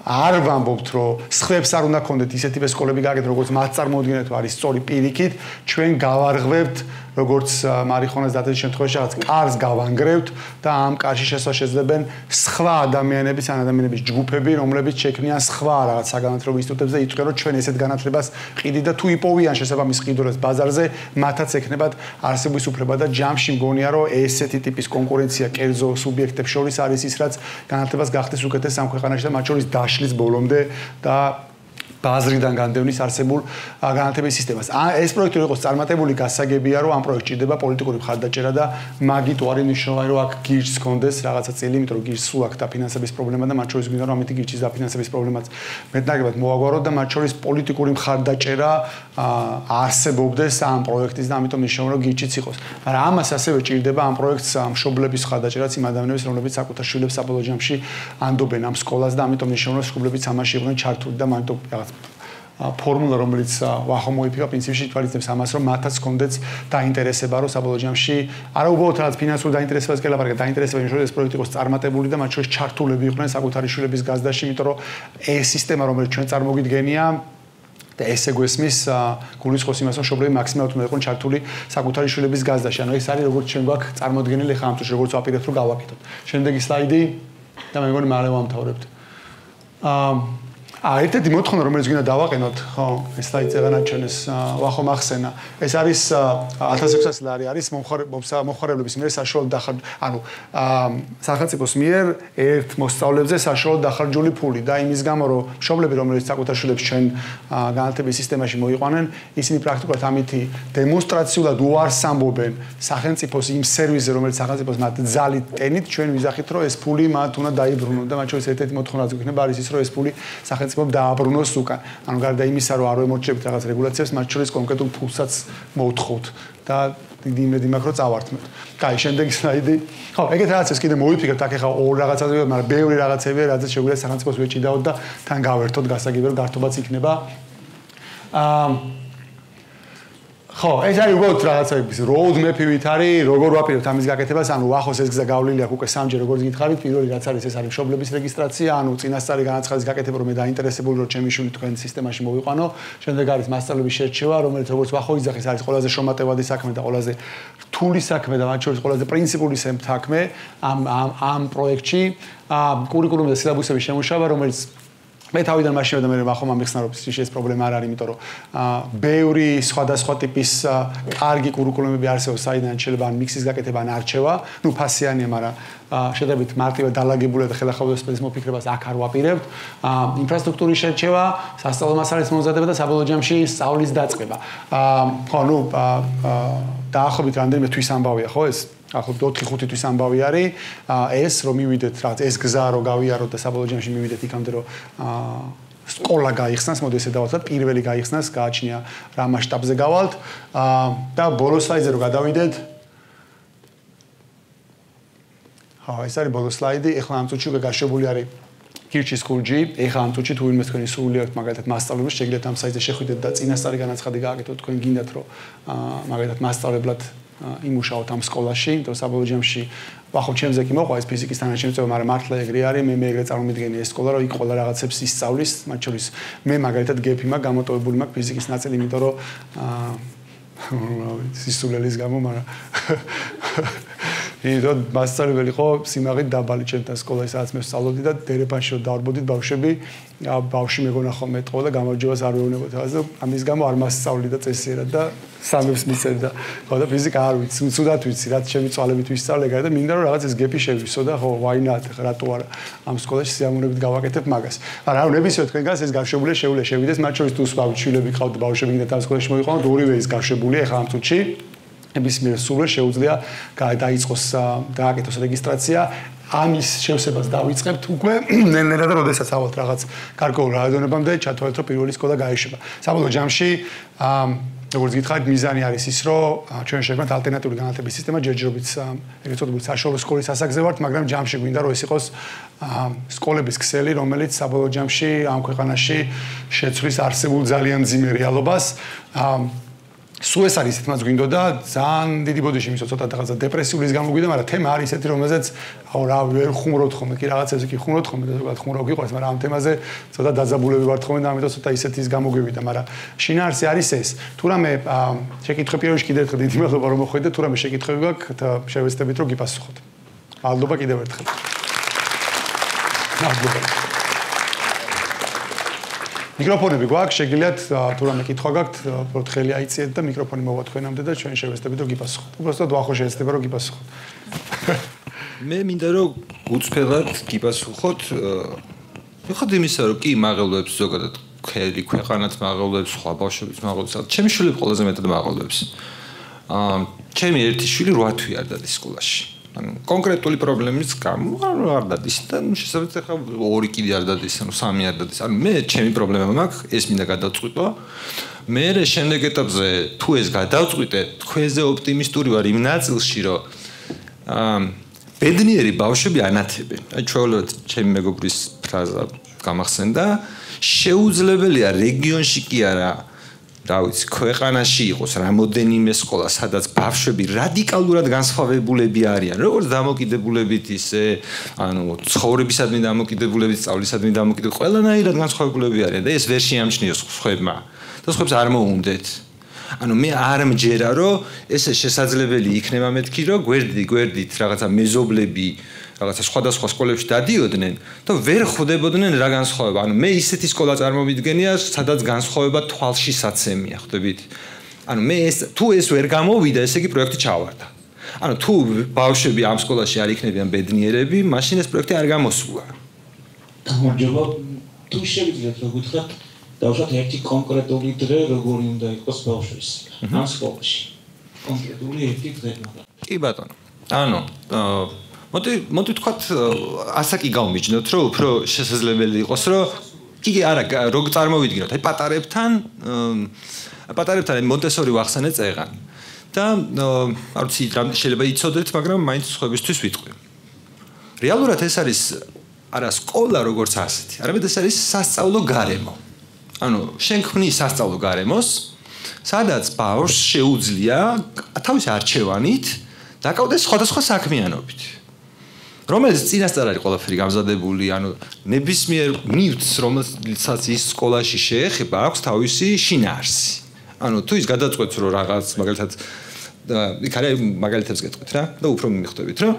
არ ვამბობთ რომ სხვებს არ უნდა კონდეთ ისეთივე სკოლები გაკეთოთ როგორც მათ წარმოუდგენთ არის სწორი პირიქით, ჩვენ გავარღვევთ როგორც მარიხონას დათეს შემთხვევაში რაღაც კარს გავანგრევთ და ამ კარში შესვა შეძლებენ სხვა ადამიანების ან ადამიანების ჯგუფები, რომლებიც შექმნიან სხვა რაღაც საგანათლებლო ინსტიტუტებს და იწვევენ რომ ჩვენ ესეთ განათლებას ყიდით და თუ იპოვიან შესაბამის ყიდულებს ბაზარზე, მათაც ექნებათ არსების უფლება და ჯამში მგონია რომ ესეთი ტიპის კონკურენცია კერძო სუბიექტებს შორის არის ის რაც განათლებას გახდეს უკეთეს ამ ქვეყანაში და მათ შორის დაშლის ბოლომდე და ბაზრიდან განდევნის არსებულ განათლების სისტემას. ეს პროექტი რო იყოს წარმატებული, გასაგებია რომ ამ პროექტში დება პოლიტიკური მხარდაჭერა და მაგით არის მნიშვნელოვანი რომ აქ გირჩს კონდეს რაღაცა წილი, იმიტომ რომ გირჩს სულ აქ დაფინანსების პრობლემა და მათ შორის გვინდა რომ ამითი გირჩის დაფინანსების პრობლემაც მეტნაკლებად მოაგვაროთ და მათ შორის პოლიტიკური მხარდაჭერა არსებობდეს ამ პროექტის და ამიტომ მნიშვნელოვანია რომ გირჩიც იყოს. მაგრამ ამას ასევე ჭირდება ამ პროექტს მშობლების მხარდაჭერაც იმ ადამიანების რომლებიც საკუთარ შვილებს საბოლოო ჯამში ანდობენ ამ სკოლას და ამიტომ მნიშვნელოვანია შვილებიც ამაში იყვნენ ჩართული და მარტო რაღაც ფორმულა რომელიც ვახო მოიფიქრა პრინციპში თვალისწინებს ამას რომ მათაც კონდეც დაინტერესება რომ საბოლოო ჯამში არა უბრალოდ რაღაც ფინანსური დაინტერესებას კელაპარაკე დაინტერესება იმ შორის პროექტი იყოს წარმატებული და მათ შორის ჩართულები იყვნენ საკუთარი შვილების გაზდაში იმიტომ რომ ეს სისტემა რომელიც ჩვენ წარმოგიდგენია და ესე გვესმის გულისხმობს იმას, რომ შობლები მაქსიმალურად უნდა იყოს ჩართული საკუთარი შვილების გაზდაში. ანუ ეს არის როგორც ჩვენ გვაქვს წარმოადგენელი ხა ამ თუ როგორც ვაპირებთ რომ გავაკეთოთ. შემდეგი სლაიდი და მე მგონი მალე ვამთავრებთ. აა აა ერთ-ერთი მოთხოვნა რომელიც გინდა დავაყენოთ, ხო, ეს სლაიდი წეგანაჩენეს ვახო მახსენა. ეს არის 1600 ლარი არის მომხარებლების მიერ საშუალო დახარ, ანუ აა სახელმწიფოს მიერ ერთ მოსწავლებზე საშუალო დახარჯული ფული და იმის გამო რომ მშობლები რომელიც საკუთარ შვილებს ჩვენ განათლების სისტემაში მოიყვანენ, ისინი პრაქტიკულად ამითი დემონსტრაციულად უარს ამბობენ სახელმწიფოს იმ სერვისზე რომელიც სახელმწიფოს მათ ძალით ტენით ჩვენ ვიზახით რომ ეს ფული მათ უნდა დაიბრუნონ და მათ შორის ერთ-ერთი მოთხოვნაც იქნება არის ის რომ ეს ფული სახელმწიფოს სახელმწიფომ დააბრუნოს უკან. ანუ გარდა იმისა, რომ არ ვემორჩებით რაღაც რეგულაციებს, მათ შორის კონკრეტულ ფულსაც მოუთხოვთ და დიდი იმედი მაქვს, რომ წავართმევთ. კაი, შემდეგი სლაიდი. ხო, ეგეთ რაღაცებს კიდე მოვიფიქრეთ, აქ ახლა ორ რაღაცებია, მაგრამ ბევრი რაღაცებია, რაც შეგვიძლია სახელმწიფოს ვეჭიდაოთ და თან გავერთოთ გასაგებია, რომ გართობაც იქნება. აა ხო, ეს არის უბრალოდ რაღაცების road map-ივით არის, როგორ ვაპირებთ ამის გაკეთებას, ანუ ახოს ეს გზა გავლილი აქვს უკვე სამჯერ როგორც გითხარით, პირველი რაც არის ეს არის მშობლების რეგისტრაცია, ანუ წინასწარი განაცხადის გაკეთება, რომ მე დაინტერესებული რომ ჩემი შვილი თქვენ სისტემაში მოვიყვანო, შემდეგ არის მასწავლების შერჩევა, რომელიც როგორც ახო იძახის არის ყველაზე შრომატევადი საქმე და ყველაზე რთული საქმე და მათ შორის ყველაზე პრინციპული საქმე ამ ამ ამ პროექტში, ა კურიკულუმის სილაბუსების შემუშავა, რომელიც მე თავიდან მაშინ და მე ახო მომიხსნა რომ ეს პრობლემა არ არის, იმიტომ რომ აა ბევრი სხვადასხვა ტიპის კარგი კურიკულუმები არსებობს, საიდან შეიძლება ან მიქსის გაკეთება, ან არჩევა, ნუ ფასიანია, მაგრამ შედარებით მარტივად დალაგებული და ხელახალო სპეცის მოფიქრებას აქ არ ვაპირებთ. აა ინფრასტრუქტურის შერჩევა, სასწავლო მასალის მომზადება და საბოლოო ჯამში სწავლის დაწყება. აა ხო, ნუ აა დაახლოებით რამდენიმე თვის ამბავია, ხო ეს? ახლა 4-5 თვის ამბავი არის. ეს რომ მივიდეთ რა ეს გზა რომ გავიაროთ და საბოლოო ჯამში მივიდეთ იქამდე რომ სკოლა გაიხსნას, მოდი ესე დავაცხადოთ, პირველი გაიხსნას, გააჩნია რა მასშტაბზე გავალთ. და ბოლო სლაიდზე რომ გადავიდეთ. ხო, ეს არის ბოლო სლაიდი, ეხლა ამ წუთში უკვე გაშვებული არის კირჩის კურჯი, ეხლა ამ წუთში თუ ვინმე თქვენი სული აქვს მაგალითად მასშტაბებს, შეგიძლიათ ამ საიტზე შეხვიდეთ და წინასწარი განაცხადი გააკეთოთ, თქვენ გინდათ რომ მაგალითად მასშტაბებლად იმუშაოთ ამ სკოლაში, იმიტომ საბოლოო ჯამში ვახობ ჩემზე კი მოყვა ეს ფიზიკის თანაშემწევა, მაგრამ მართლა ეგრე არის, მე მე ეგრე წარმომიდგენი ეს სკოლა, რომ იქ ყველა რაღაცებს ისწავლის, მათ შორის მე მაგალითად გეფი მაქვს, გამოტოვებული მაქვს ფიზიკის ნაწილი, იმიტომ რომ აა სისულელის გამო, მაგრამ იმიტომ მასწავლებელი ხო სიმაღით დაბალი ჩემთან სკოლაში სადაც მე ვსწავლობდი და დერეფანში დავარბოდით ბავშვები ბავშვი მეგონა ხომ მეტყვა და გამარჯვებას არ ვეუბნებოდი ასე ამის გამო არ მასწავლი და წესიერად და სამებს მიწევ და ხო და ფიზიკა არ ვიცი უცუდად ვიცი რაც ჩემი წვალებით ვისწავლე გარდა მინდა რომ რაღაც ეს გეპი შევისო და ხო why not რატო არა? ამ სკოლაში სიამოვნებით გავაკეთებ მაგას. არა რა ნებისმიერ თქვენგანს ეს გაშვებული შეუძლია. შევიდეს მათ შორის თუ სხვა შვილები ყავთ ბავშვები და ამ სკოლაში მოიყვანოთ ორივე ის გაშვებულია ახლა ამ წუთში ნებისმიერ სულს შეუძლია დაიწყოს დააკეთოს რეგისტრაცია ამის შევსებას დავიწყებთ უკვე ნელ-ნელა და როდესაც ავალთ რაღაც გარკვეულ რაოდენობამდე ჩათვალეთ რომ პირველი სკოლა გაეშვება. საბოლოო ჯამში როგორც გითხარით მიზანი არის ის რომ ჩვენ შეგვიძლია ალტერნატიული განათლების სისტემა ჯერჯერობით ეგრეთ წოდებული საშუალო სკოლის ასაკზე ვართ, მაგრამ ჯამში გვინდა რომ ეს იყოს სკოლების ქსელი, რომელიც საბოლოო ჯამში ამ ქვეყანაში შეცვლის არსებულ ძალიან ძიმე რეალობას. სულ ეს არის თმაც გვინდოდა ძალიან დიდი ბოდიში იმისო ცოტა რაღაცა დეპრესიულის გამო გვიდა მაგრამ თემა არის ესეთი რომელზეც აუ რა ვერ ხუმრობთ ხოლმე. კი რაღაცებზე კი ხუმრობთ ხოლმე და ზოგადად ხუმრობ გიყვარს მაგრამ ამ თემაზე ცოტა დაძაბულები ვართ ხოლმე და ამიტომ ცოტა ისეთის გამო გვივიდა მაგრამ შინაარსი არის ეს. თუ რამე შეკითხები პირველში კიდევ ერთხელ დიდი მადლობა რომ მოხვედით თუ რამე შეკითხები გაქვთ შევეცდებით რომ გიპასუხოთ. მადლობა კიდევ ერთხელ. მადლობა მიკროფონები გვაქვს, შეგიძლიათ თუ რამე კითხვა გაქვთ, უბრალოდ ხელი აიწიეთ და მიკროფონი მოვა თქვენამდე და ჩვენ შევესწრებით რომ გიპასუხოთ. უბრალოდ ვახო შეიძლება რომ გიპასუხოთ. მე მინდა რომ უცხელად გიპასუხოთ. ხოთ იმისა რომ კი მაღლობებს ზოგადად ხელი ქვეყანაც მაღლობებს, სხვა ბავშვებს მაღლობებს, ჩემი შვილი ყველაზე მეტად მაღლობებს. აა ჩემი ერთი შვილი 8 თვე არ დადის სკოლაში. ანუ კონკრეტული პრობლემის გამო არ დადის და შესაძლოა ხა ორი კიდე არ დადის, ანუ სამი არ დადის. ანუ მე ჩემი პრობლემა მაქვს, ეს მინდა გადავწყვიტო. მე რე შემდეგ ეტაპზე თუ ეს გადავწყვიტე, თქვენზე ოპტიმისტური ვარ იმ ნაწილში, რომ აა ბედნიერი ბავშვები ანათებენ. აი ჩვეულებრივ ჩემი მეგობრის ფრაზა გამახსენდა, შეუძლებელია რეგიონში კი არა რა ვიცი, ქვეყანაში იყოს რამოდენიმე სკოლა, სადაც ბავშვები რადიკალურად განსხვავებულები არიან, როგორც დამოკიდებულებით ისე, ანუ ცხოვრებისადმი დამოკიდებულებით, სწავლისადმი დამოკიდებულებით, ყველანაირად განსხვავებულები არიან და ეს ვერ შეამჩნიოს ხუებმა. და ხუებს არ მოუნდეთ. ანუ მე არ მჯერა, რომ ესე შესაძლებელი იქნება მეთქი, რომ გვერდი გვერდით რაღაცა მეზობლები რაღაცა სხვადასხვა სკოლებში დადიოდნენ და ვერ ხვდებოდნენ რა განსხვავება. ანუ მე ისეთი სკოლა წარმოვიდგენია, სადაც განსხვავება თვალში საცემია, ხვდებით? ანუ მე ეს თუ ეს ვერ გამოვიდა, ესე იგი პროექტი ჩავარდა. ანუ თუ ბავშვები ამ სკოლაში არ იქნებიან ბედნიერები, მაშინ ეს პროექტი არ გამოსულა. გამარჯობა. თუ შეგიძლიათ რომ გითხრათ, დავუშვათ ერთი კონკრეტული დღე როგორი უნდა იყოს ბავშვის ამ სკოლაში. კონკრეტული ერთი დღე მაგალითად. კი ბატონო. ანუ მოდი მოდი თქვათ ასაკი გავმიჯნოთ რომ უფრო შესაძლებელი იყოს რომ იგი არა როგ წარმოვიდგინოთ? აი პატარებთან პატარებთან მონტესორი ვახსენე წეღან. და არ ვიცი შეიძლება იცოდეთ მაგრამ მაინც სხვებისთვის ვიტყვი. რეალურად ეს არის არა სკოლა როგორც ასეთი არამედ ეს არის სასწავლო გარემო. ანუ შენ ქმნი სასწავლო გარემოს სადაც ბავშვს შეუძლია თავის არჩევანით დაკავდეს სხვადასხვა საქმიანობით რომელიც წინასწარ არის ყველაფერი გამზადებული, ანუ ნებისმიერ მივც, რომელსაც ის სკოლაში შეეხება, აქვს თავისი შინაარსი. ანუ თუ ის გადაწყვეტს რომ რაღაც მაგალითად და იქ არის მაგალითებს გეტყვით რა და უფრო მიხვდებით რომ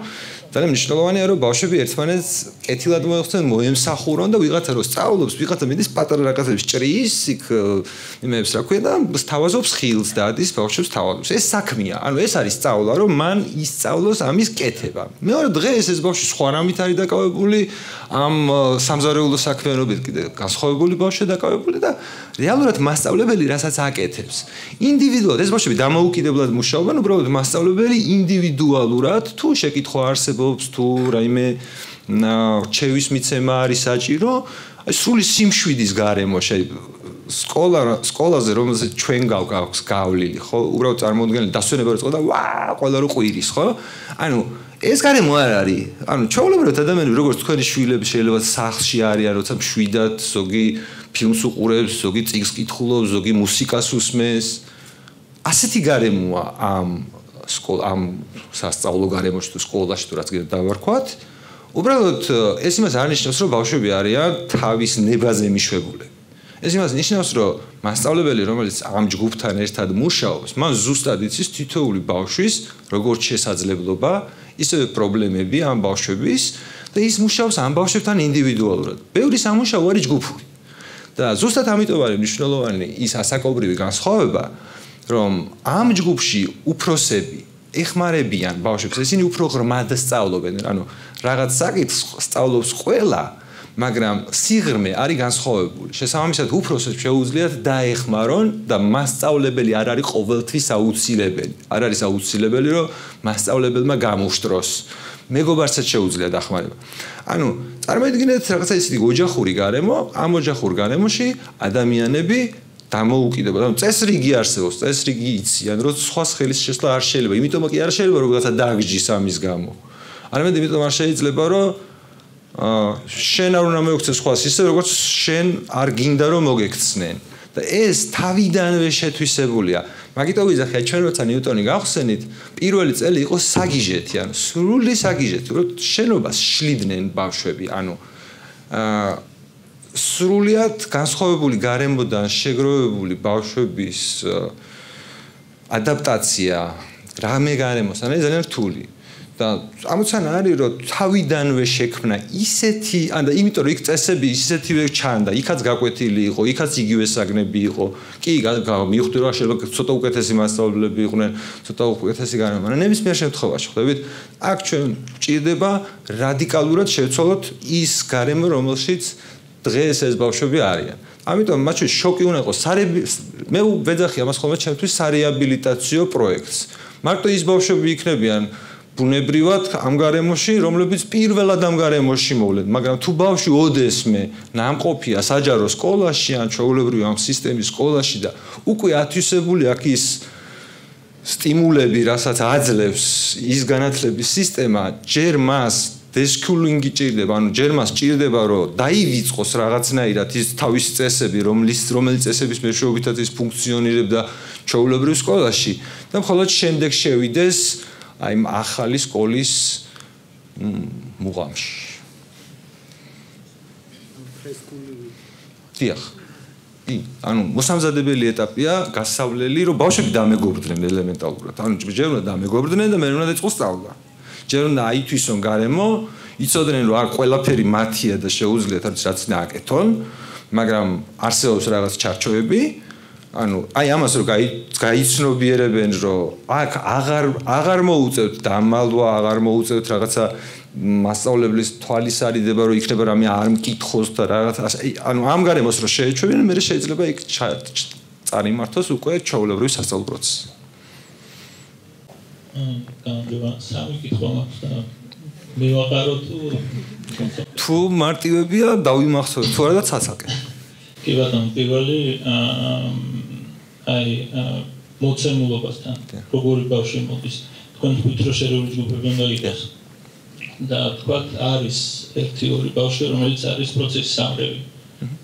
ძალიან მნიშვნელოვანია რომ ბავშვები ერთმანეთს კეთილად მოეხსენ მოემსახურონ და ვიღაცა რომ სწავლობს ვიღაცა მიდის პატარა რაღაცებს ჭრის იქ იმებს რა ქვია და სთავაზობს ხილს და ადის ბავშვებს თავაზობს. ეს საქმეა. ანუ ეს არის სწავლა რომ მან ისწავლოს ამის კეთება. მეორე დღეს ეს ბავშვი სხვა რამით არის დაკავებული? ამ სამზარეულო საქმიანობით კიდე განსხვავებული ბავშვი დაკავებული და რეალურად მასწავლებელი რასაც აკეთებს. ინდივიდუალურად ეს ბავშვები დამოუკიდებლად მუშაობენ უბრალოდ მასწავლებელი ინდივიდუალურად თუ შეკითხვა არსებობს თუ რაიმე ჩევის მიცემა არის საჭირო აი სრული სიმშვიდის გარემო შეიძლება სკოლა სკოლაზე რომელზეც ჩვენ გავგავს გავლილი ხო უბრალოდ წარმოუდგენელი დასვენება რო წყოდა ვა ყველა რო ყვირის ხო? ანუ ეს გარემო არ არის. ანუ ჩაოლებროთ ადამიანები როგორც თქვენი შვილები შეიძლება სახლში არიან როცა მშვიდად ზოგი ფილმს უყურებს ზოგი წიგნს კითხულობს ზოგი მუსიკას უსმენს. ასეთი გარემოა ამ სკოლა ამ სასწავლო გარემოში თუ სკოლაში თუ რაც კიდე დავარქვათ უბრალოდ ეს იმას არნიშნავს რომ ბავშვები არიან თავის ნებაზე მიშვებულები ეს იმას ნიშნავს რომ მასწავლებელი რომელიც ამ ჯგუფთან ერთად მუშაობს მან ზუსტად იცის თითოეული ბავშვის როგორც შესაძლებლობა ისევე პრობლემები ამ ბავშვების და ის მუშაობს ამ ბავშვებთან ინდივიდუალურად. ბევრი სამუშაო არის ჯგუფური. და ზუსტად ამიტომ არის მნიშვნელოვანი ის ასაკობრივი განსხვავება, რომ ამ ჯგუფში უფროსები ეხმარებიან ბავშვებს, ისინი უფრო ღრმად სწავლობენ, ანუ რაღაც საკითხს სწავლობს ყველა მაგრამ სიღრმე არის განსხვავებული. შესაბამისად, უფროსებს შეუძლიათ დაეხმარონ და მასწავლებელი არ არის ყოველთვის აუცილებელი. არ არის აუცილებელი, რომ მასწავლებელმა გამუშტროს. მეგობარსაც შეუძლია დახმარება. ანუ წარმოიდგინეთ რაღაცა ისეთი ოჯახური გარემო, ამ ოჯახურ გარემოში ადამიანები დამოუკიდებელ, ანუ წესრიგი არსებობს, წესრიგი იციან, რომ სხვა ხელის შესვლა არ შეიძლება, იმიტომ კი არ შეიძლება, რომ რაღაცა დააგჯის ამის გამო. არამედ იმიტომ არ შეიძლება, რომ შენ არ უნდა მოიქცეს სხვას ისე როგორც შენ არ გინდა რომ მოგექცნენ. და ეს თავიდანვე შეთვისებულია. მაგიტო ვიზახია ჩვენ როცა ნიუტონი გავხსენით პირველი წელი იყო საგიჟეთი ანუ სრული საგიჟეთი რომ შენობას შლიდნენ ბავშვები ანუ აა სრულიად განსხვავებული გარემოდან შეგროვებული ბავშვების ადაპტაცია რამე გარემოსთან არის ძალიან რთული. და ამოცანა არის რომ თავიდანვე შექმნა ისეთი ან და იმიტომ რომ იქ წესები ისეთივე ჩანდა. იქაც გაკვეთილი იყო იქაც იგივე საგნები იყო. კი მივხვდი რომ შეიძლება ცოტა უკეთესი მასწავლებლები იყვნენ ცოტა უკეთესი გარემო მაგრამ ნებისმიერ შემთხვევაში ხვდებით? აქ ჩვენ ჭირდება რადიკალურად შევცვალოთ ის გარემო რომელშიც დღეს ეს ბავშვები არიან. ამიტომ მათ შორის შოკი უნდა იყოს. სარეაბი მე ვეძახი ამას ხოლმე ჩემთვის სარეაბილიტაციო პროექტს. მარტო ის ბავშვები იქნებიან ბუნებრივად ამ გარემოში, რომლებიც პირველად ამ გარემოში მოვლენ, მაგრამ თუ ბავშვი ოდესმე ნამყოფია საჯარო სკოლაში ან ჩაოლებრივი ამ სისტემის სკოლაში და უკვე ათვისებული აქ ის სტიმულები, რასაც აძლევს ის განათლების სისტემა, ჯერ მას დესკულინგი ჭირდება, ანუ ჯერ მას ჭირდება, რომ დაივიწყოს რაღაცნაირად ის თავისი წესები, რომლის რომელიც წესების მეშვეობითაც ის ფუნქციონირებდა ჩაულებრივ სკოლაში და მხოლოდ შემდეგ შევიდეს აი ახალი სკოლის მუღამში. დიახ. ი, ანუ მოსამზადებელი ეტაპია გასავლელი, რომ ბავშვები დამეგობრდნენ ელემენტალურად. ანუ ჯერ უნდა დამეგობრდნენ და მე უნდა დაიწყოს სწავლა. ჯერ უნდა აითვისონ გარემო, იცოდნენ რომ არ ყველაფერი მათია და შეუძლიათ რაც ნაკეთონ, მაგრამ არსებობს რაღაც ჩარჩოები. ანუ აი ამას რომ გაიცნობიერებენ რომ აქ აღარ აღარ მოუწევთ დამალვა, აღარ მოუწევთ რაღაცა მასწავლებლის თვალისარიდება რომ იქნება რამე არ მკითხოს და რაღაც ანუ ამ გარემოს რომ შეეჩვევენ, მე შეიძლება იქ წარიმართოს უკვე ჩაულებრივი სასწავლო პროცესი. გამარჯობა, სამი კითხვა მაქვს და მე ვაყარო თუ თუ მარტივებია დავიმახსოვრე. თუ არა და ცაცაკე. კი ბატონო, პირველი აი მოცემულობასთან როგორი ბავშვი მოდის. თქვენ შერეული ჯგუფები უნდა იყოს. და თქვა არის ერთი ორი ბავშვი რომელიც არის პროცესის სამრევი.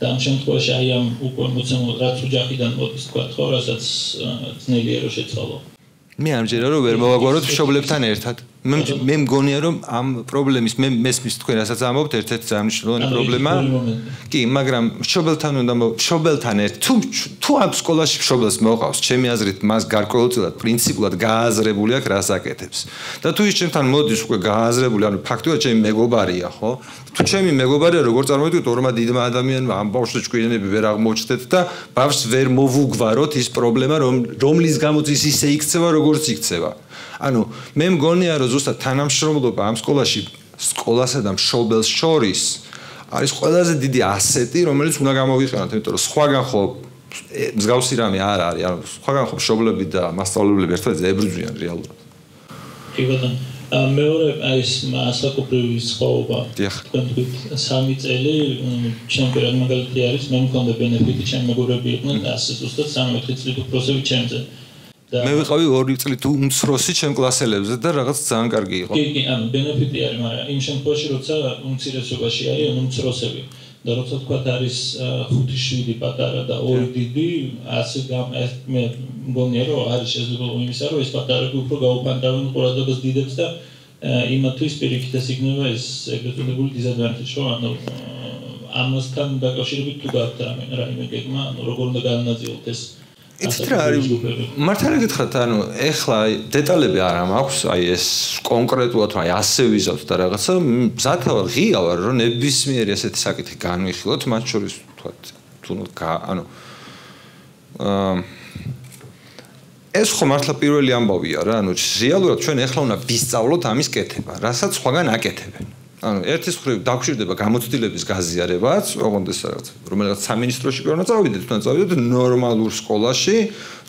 და ამ შემთხვევაში აი ამ უკვე მოცემულ რაც ოჯახიდან მოდის თქვა ხო რასაც ძნელია რომ შეცვალო მე ამჯერა რომ ვერ მოვაგვაროთ მშობლებთან ერთად. მე მე მგონია რომ ამ პრობლემის მე მესმის თქვენ რასაც ამბობთ ერთ-ერთი ძალიან პრობლემა. კი, მაგრამ მშობელთან უნდა მშობელთან ერთ თუ თუ ამ სკოლაში მშობელს მოყავს, ჩემი აზრით მას გარკვეულწილად პრინციპულად გააზრებული აქვს რას აკეთებს. და თუ ის ჩემთან მოდის უკვე გააზრებული, ანუ ფაქტობრივად ჩემი მეგობარია, ხო? თუ ჩემი მეგობარია, როგორ წარმოვიდგინოთ ორმა დიდმა ადამიანმა ამ ბავშვს ჭკვიანები ვერ აღმოჩნდეთ და ბავშვს ვერ მოვუგვაროთ ის პრობლემა, რომ რომლის გამოც ის ისე იქცევა, როგორც იქცევა. ანუ მე მგონია, რომ ზუსტად თანამშრომლობა ამ სკოლაში სკოლასა და მშობელს შორის არის ყველაზე დიდი ასეტი, რომელიც უნდა გამოვიყენოთ, იმიტომ რომ სხვაგან ხო მსგავსი რამე არ არის, ანუ სხვაგან ხო მშობლები და მასწავლებლები ერთად ებრძვიან რეალურად. კი ბატონო. მეორე ეს მასაკობრივი სხვაობა. თქვენ თქვით სამი წელი ჩემპიონატ მაგალითი არის, მე მქონდა ბენეფიტი ჩემ მეგობრები იყვნენ და ასე ზუსტად 13 წელი პროცესი ჩემზე. მე ვიყავი 2 წლით უმცროსი ჩემ კლასელებზე და რაღაც ძალიან კარგი იყო. კი, კი, ანუ ბენეფიტი არის, მაგრამ იმ შემთხვევაში როცა უმცირესობაში არის უმცროსები და როცა თქვა არის 5-7 პატარა და 2 დიდი, ასე ეს მე მგონია რომ არის შესაძლებლობა იმისა, რომ ეს პატარები უფრო გაუფანტავენ ყურადღებას დიდებს და იმათთვის პირიქით ეს იქნება ეს ეგრეთ წოდებული დიზადვანტაჟი, რომ ანუ ამასთან დაკავშირებით თუ გაქვთ რამე რაიმე გეგმა, ანუ როგორ უნდა განანაწილოთ ეს იცით რა არის მართალი გითხრათ ანუ ეხლა დეტალები არ მაქვს აი ეს კონკრეტულად აი ასე ვიზავთ და რაღაცა მზათა ღია ვარ რომ ნებისმიერი ესეთი საკითხი განვიხილოთ მათ შორის თქვა თუნდაც ანუ ეს ხო მართლა პირველი ამბავია რა ანუ რეალურად ჩვენ ეხლა უნდა ვისწავლოთ ამის კეთება რასაც სხვაგან აკეთებენ ანუ ერთის მხრივ დაგშვირდება გამოცდილების გაზიარებაც, ოღონდ ეს რაღაც რომელიღაც სამინისტროში კი უნდა წავიდეთ, თუნდაც წავიდეთ ნორმალურ სკოლაში,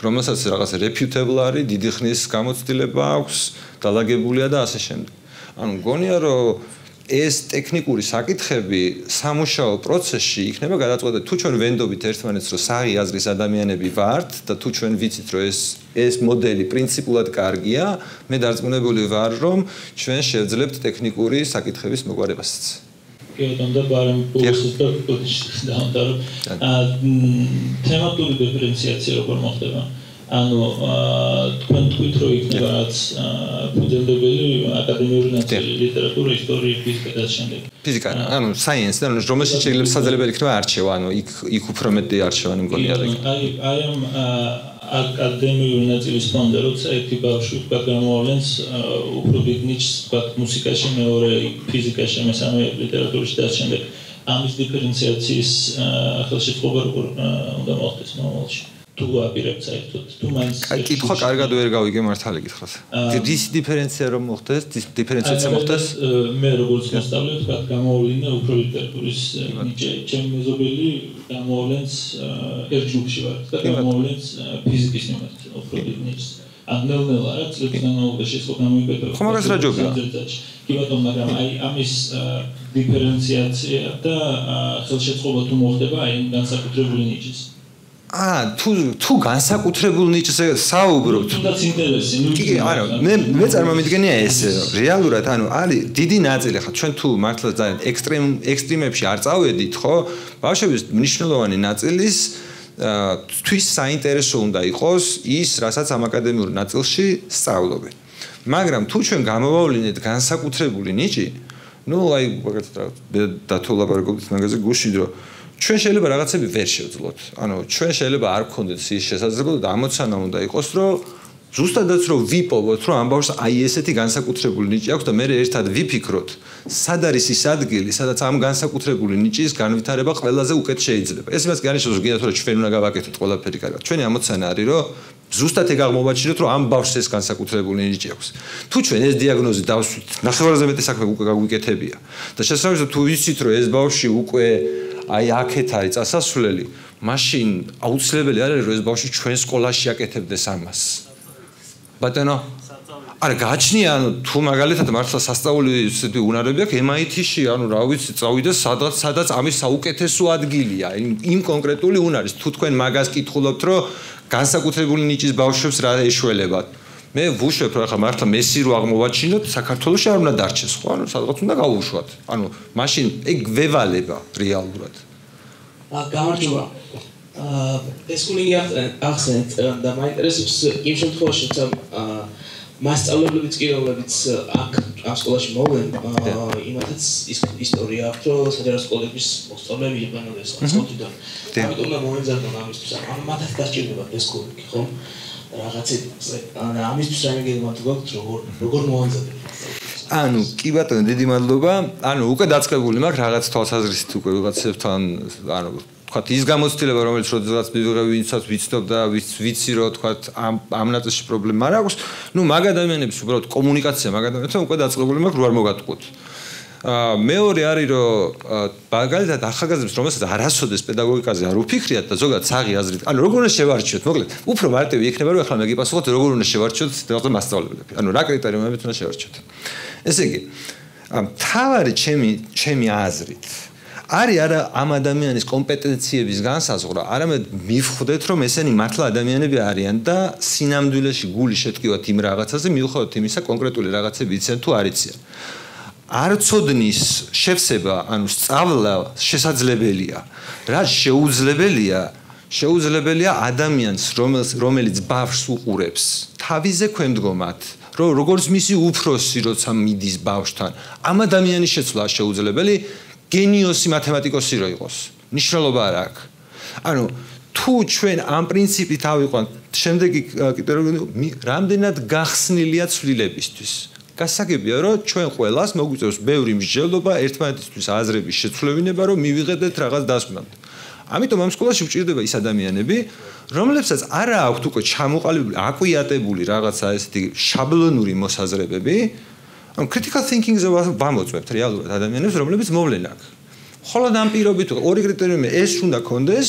რომელსაც რაღაც რეპიუტებლ არის, დიდი ხნის გამოცდილება აქვს, დალაგებულია და ასე შემდეგ. ანუ გონია რომ ეს ტექნიკური საკითხები სამუშაო პროცესში იქნება გადაწყვეტილი თუ ჩვენ ვენდობით ერთმანეთს რომ საღი აზრის ადამიანები ვართ და თუ ჩვენ ვიცით რომ ეს ეს მოდელი პრინციპულად კარგია მე დარწმუნებული ვარ რომ ჩვენ შევძლებთ ტექნიკური საკითხების მოგვარებასაც. კიდევ ბარემ პულსის და პულსის და და თემატური დიფერენციაცია როგორ მოხდება ანუ თქვენ თქვით რომ იქნება რაც ფუძემდებელი აკადემიური ნაწილი ლიტერატურა ისტორია ფიზიკა და შემდეგ. ფიზიკა ანუ საიენსი ანუ რომელშიც შეიძლება საძალებელი იქნება არჩევა ანუ იქ იქ უფრო მეტი არჩევანი მგონია აი აი ამ აკადემიური ნაწილის ფონდა როცა ერთი ბავშვი თქვა გამოავლენს უფრო დიდ ნიჩს თქვა მუსიკაში მეორე ფიზიკაში მესამე ლიტერატურაში და შემდეგ. ამის დიფერენციაციის ხელშეწყობა როგორ უნდა მოხდეს მომავალში თუ აპირებთ საერთოდ? თუ მაინც აი კითხვა კარგად ვერ გავიგე მართალი კითხავს დის დიფერენცია რომ მოხდეს დის დიფერენციაცია მოხდეს? მე როგორც მოსწავლე თქვა გამოვლენა უფრო ლიტერატურის ჩემ მეზობელი გამოვლენს ერთ ჯგუფში ვარ და გამოვლენს ფიზიკის მიმართ უფრო დიდ ან ნელ-ნელა რა წლების განმავლობაში ეს გამომიბედა ხომ მაგას რა ჯობია კი ბატონო მაგრამ აი ამის დიფერენციაცია და ხელშეწყობა თუ მოხდება აი განსაკუთრებული ნიჭის აა თუ თუ განსაკუთრებულ ნიჭზე საუბრობთ. თუნდაც ინტერესი ნუ კი არა მე მე წარმომიდგენია ეს რეალურად ანუ არის დიდი ნაწილი ხა ჩვენ თუ მართლა ძალიან ექსტრემ ექსტრემებში არ წავედით ხო? ბავშვების მნიშვნელოვანი ნაწილის თვის საინტერესო უნდა იყოს ის რასაც ამ აკადემიურ ნაწილში სწავლობენ. მაგრამ თუ ჩვენ გამოვავლინეთ განსაკუთრებული ნიჭი ну აი მაგათ დათოლაბარგობთ მაგაზე გუშინ რომ ჩვენ შეიძლება რაღაცები ვერ შევძლოთ. ანუ ჩვენ შეიძლება არ გქონდეთ ის შესაძლებლობა და ამოცანა უნდა იყოს, რომ ზუსტადაც რომ ვიპოვოთ, რომ ამ ბავშვს აი ესეთი განსაკუთრებული ნიჭი აქვს და მე ერთად ვიფიქროთ, სად არის ის ადგილი, სადაც ამ განსაკუთრებული ნიჭის განვითარება ყველაზე უკეთ შეიძლება. ეს იმას რომ გინდათ რომ ჩვენ უნდა გავაკეთოთ ყველაფერი კარგად. ჩვენი ამოცანა არის, რომ ზუსტად ეგ აღმოვაჩინოთ, რომ ამ ბავშვს ეს განსაკუთრებული ნიჭი აქვს. თუ ჩვენ ეს დიაგნოზი დავსვით, ნახევარზე მეტი საქმე უკვე გაგვიკეთებია. და შესაძლოა თუ ვიცით, რომ ეს ბავშვი უკვე აი აქეთ არის წასასვლელი, მაშინ აუცილებელი არის რომ ეს ბავშვი ჩვენ სკოლაში აკეთებდეს ამას. ბატონო არა გაჩნია ანუ თუ მაგალითად მართლა სასწაული ისეთი უნარები აქვს MIT-ში ანუ რა ვიცი წავიდე სადაც სადაც ამის საუკეთესო ადგილია. იმ კონკრეტული უნარის. თუ თქვენ მაგას კითხულობთ რომ განსაკუთრებული ნიჭის ბავშვებს რა ეშველებათ? მე ვუშვებ რა ხა მართლა მესი რო აღმოვაჩინოთ საქართველოს არ უნდა დარჩეს ხო? ანუ სადღაც უნდა გავუშვათ ანუ მაშინ ეგ ვევალება რეალურად. აა გამარჯობა ეს კულინგი ახსენეთ და მაინტერესებს იმ შემთხვევაში აა მასწავლებლებიც კი რომლებიც აქ ამ სკოლაში მოვლენ იმათაც ის ისტორია აქვს რომ საჯარო სკოლების მოსწავლეები იყვნენ ეს სკოლიდან. ამიტომ უნდა მოემზადონ ამისთვის ანუ მათაც დასჭირდება ეს კულინგი ხო რაღაცებზე ანუ ამისთვის რაიმე თუ გაქვთ როგორ როგორ მოანზადებ ანუ კი ბატონო დიდი მადლობა. ანუ უკვე დაწყებული მაქვს რაღაც თვალსაზრისით უკვე რაღაცებთან ანუ თქვათ ის გამოცდილება რომელიც როდესაც მივიღე ვინცაც ვიცნობ და ვიცი რომ თქვათ ამ ამ ნაწილში პრობლემა არ აქვს. ნუ მაგ ადამიანებს უბრალოდ კომუნიკაცია მაგ ადამიანებთან უკვე დაწყებული მაქვს რო არ მოგატყუოთ მეორე არის რომ მაგალითად ახალგაზრდებს რომელსაც არასოდეს პედაგოგიკაზე არ უფიქრიათ და ზოგადად საღი აზრით ანუ როგორ უნდა შევარჩიოთ მოკლედ? უფრო მარტივი იქნება რომ ახლა მე გიპასუხოთ როგორ უნდა შევარჩიოთ რაღაცა მასშტაბლები ანუ რა კრიტერიუმებით უნდა შევარჩიოთ? ესე იგი თავარი ჩემი ჩემი აზრით არის არა ამ ადამიანის კომპეტენციების განსაზღვრა, არამედ მივხვდეთ, რომ ესენი მართლა ადამიანები არიან და სინამდვილეში გული შეტკივათ იმ რაღაცაზე, მიუხედავად იმისა, კონკრეტული რაღაცები იციან თუ არ იციან. არწოდნის შევსება, ანუ სწავლა შესაძლებელია. რა შეუძლებელია? შეუძლებელია ადამიანს, რომელიც ბავშვს უყურებს, თავიზე ქვემდგომად, რომ როგორც მისი უფროსი, როცა მიდის ბავშვთან, ამ ადამიანის შეცვლა შეუძლებელი გენიოსი მათემატიკოსი რო იყოს. ნიშნულობა არ აქვს. ანუ თუ ჩვენ ამ პრინციპით ავიყვანთ, შემდეგი კრიტერიუმი რამდენად გახსნილია ცვლილებისთვის. გასაგებია რომ ჩვენ ყოველას მოგვიწევს ბევრი მსჯელობა ერთმანეთისთვის აზრების შეცვლებინება რომ მივიღებდეთ რაღაც დასკვნამდე. ამიტომ ამ სკოლაში ვჭირდება ის ადამიანები, რომლებსაც არა აქვთ უკვე ჩამოყალიბებული, აკვიატებული რაღაცა ესეთი შაბლონური მოსაზრებები, ამ critical thinking-ზე ვამოწმებთ რეალურად ადამიანებს, რომლებიც მოვლენ აქ. ხოლო ამ პირობით ორი კრიტერიუმი ეს უნდა კონდეს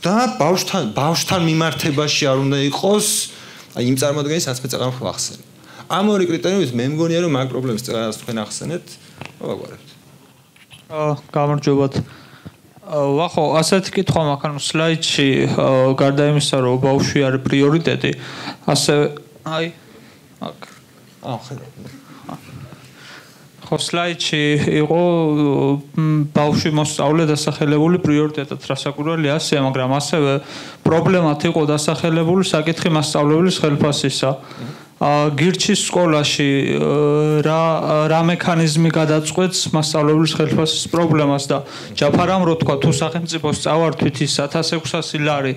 და ბავშვთან ბავშვთან მიმართებაში არ უნდა იყოს აი იმ წარმოადგენის ასე წეგან ხახსენ. ამ ორი კრიტერიუმით მე მგონია რომ მაგ პრობლემის წერას თქვენ ახსენეთ, მოვაგვარებთ. აა გამარჯობათ. ვახო, ასეთი კითხვა მაქვს, ანუ სლაიდში გარდა იმისა, რომ ბავშვი არის პრიორიტეტი, ასე აი აკ აა ხედავ. ხო სლაიდში იყო ბავშვი მოსწავლე დასახელებული პრიორიტეტად რასაკურველი ასე, მაგრამ ასევე პრობლემათ იყო დასახელებული საკითხი მასწავლებლის ხელფასისა. გირჩის სკოლაში რა რა მექანიზმი გადაწყვეტს მასწავლებლის ხელფასის პრობლემას და ჯაფარამ რო თქვა თუ სახელმწიფოს წავართვით ის 1600 ლარი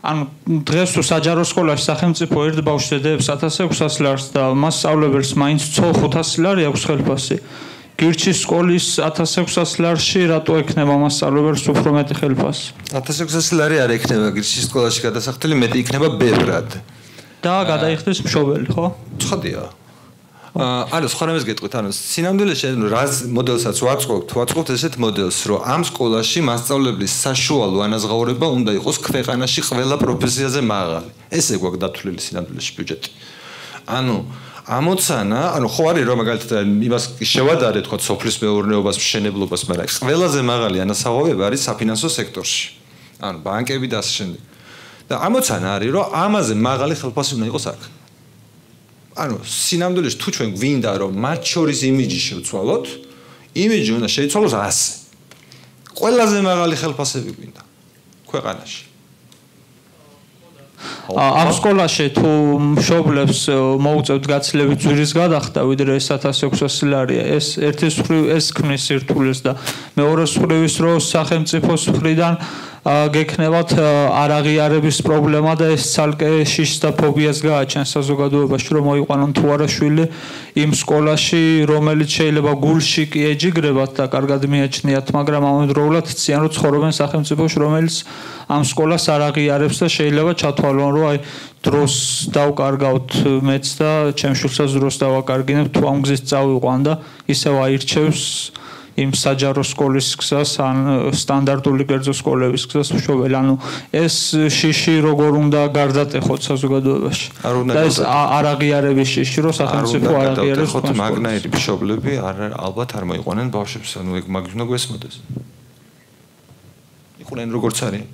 ანუ დღეს თუ საჯარო სკოლაში სახელმწიფო ერთ ბავშვს ედებს 1600 ლარს და მასწავლებელს მაინც 500 ლარი აქვს ხელფასი გირჩის სკოლის 1600 ლარში რატო ექნება მასწავლებელს უფრო მეტი ხელფასი 1600 ლარი არ ექნება გირჩის სკოლაში გადასახდელი მეტი იქნება ბევრად და გადაიხდეს მშობელი, ხო? ცხადია. ანუ სხვა რამეს გეტყვით, ანუ სინამდვილეში ანუ რა მოდელსაც ვაწყობთ, ვაწყობთ ესეთ მოდელს, რომ ამ სკოლაში მასწავლებლის საშუალო ანაზღაურება უნდა იყოს ქვეყანაში ყველა პროფესიაზე მაღალი. ესე გვაქვს დათვლილი სინამდვილეში ბიუჯეტი. ანუ ამოცანა, ანუ ხო არის რომ მაგალითად იმას შევადარეთ თქო სოფლის მეურნეობას, მშენებლობას, მაგრამ ყველაზე მაღალი ანაზღაურება არის საფინანსო სექტორში. ანუ ბანკები და ასე შემდეგ. და ამოცანა არის რომ ამაზე მაღალი ხელფასი უნდა იყოს აქ ანუ სინამდვილეში თუ ჩვენ გვინდა რომ მათ შორის იმიჯი შევცვალოთ იმიჯი უნდა შეიცვალოს 100 ყველაზე მაღალი ხელფასები გვინდა ქვეყანაში. ამ სკოლაში თუ მშობლებს მოუწევთ გაცილებით ძვირის გადახდა ვიდრე 1600 ლარია ეს ერთის მხრივ ეს ქმნის სირთულეს და მეორე მხრივ ის რომ სახელმწიფოს მხრიდან გექნებათ არაღიარების პრობლემა და ეს ცალკე შიშს და ფობიას გააჩენს საზოგადოებაში რომ მოიყვანონ თუ არა შვილი იმ სკოლაში რომელიც შეიძლება გულში კი ეჯიგრებათ და კარგად მიაჩნიათ მაგრამ ამავდროულად ციან რომ ცხოვრობენ სახელმწიფოში რომელიც ამ სკოლას არაღიარებს და შეიძლება ჩათვალონ რომ აი დროს დავკარგავთ მეც და ჩემ შულსაც დროს დავაკარგინებ თუ ამ გზის წავიყვან და ისევ აირჩევს იმ საჯარო სკოლის გზას ან სტანდარტული კერძო სკოლების გზას მშობელი ანუ ეს შიში როგორ უნდა გარდატეხოთ საზოგადოებაში? და ეს არაღიარების შიში რო სახელმწიფო არაღიარებს ხო მაგნაირი მშობლები არ ალბათ არ მოიყვანენ ბავშვებს ანუ ეგ მაგ უნდა გვესმოდეს იყვნენ როგორც არის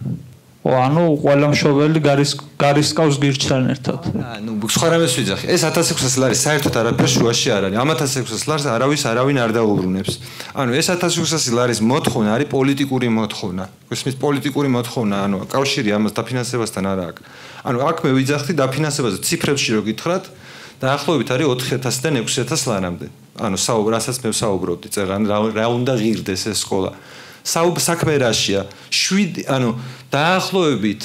ანუ ყველა მშობელი გარის გარისკავს გირჩთან ერთად. ანუ სხვა რამეს ვიძახი. ეს 1600 ლარი საერთოდ არაფერ შუაში არ არის. ამ 1600 ლარს არავის არავინ არ დაუბრუნებს. ანუ ეს 1600 ლარის მოთხოვნა არის პოლიტიკური მოთხოვნა. გესმის პოლიტიკური მოთხოვნა, ანუ კავშირი ამას დაფინანსებასთან არ აქვს. ანუ აქ მე ვიძახდი დაფინანსებაზე ციფრებში რო გითხრათ, დაახლოებით არის 4000-დან 6000 ლარამდე. ანუ საუბრ, რასაც მე ვსაუბრობდი, წეგან რა უნდა ღირდეს ეს სკოლა. საუბ საქმე რაშია 7 ანუ დაახლოებით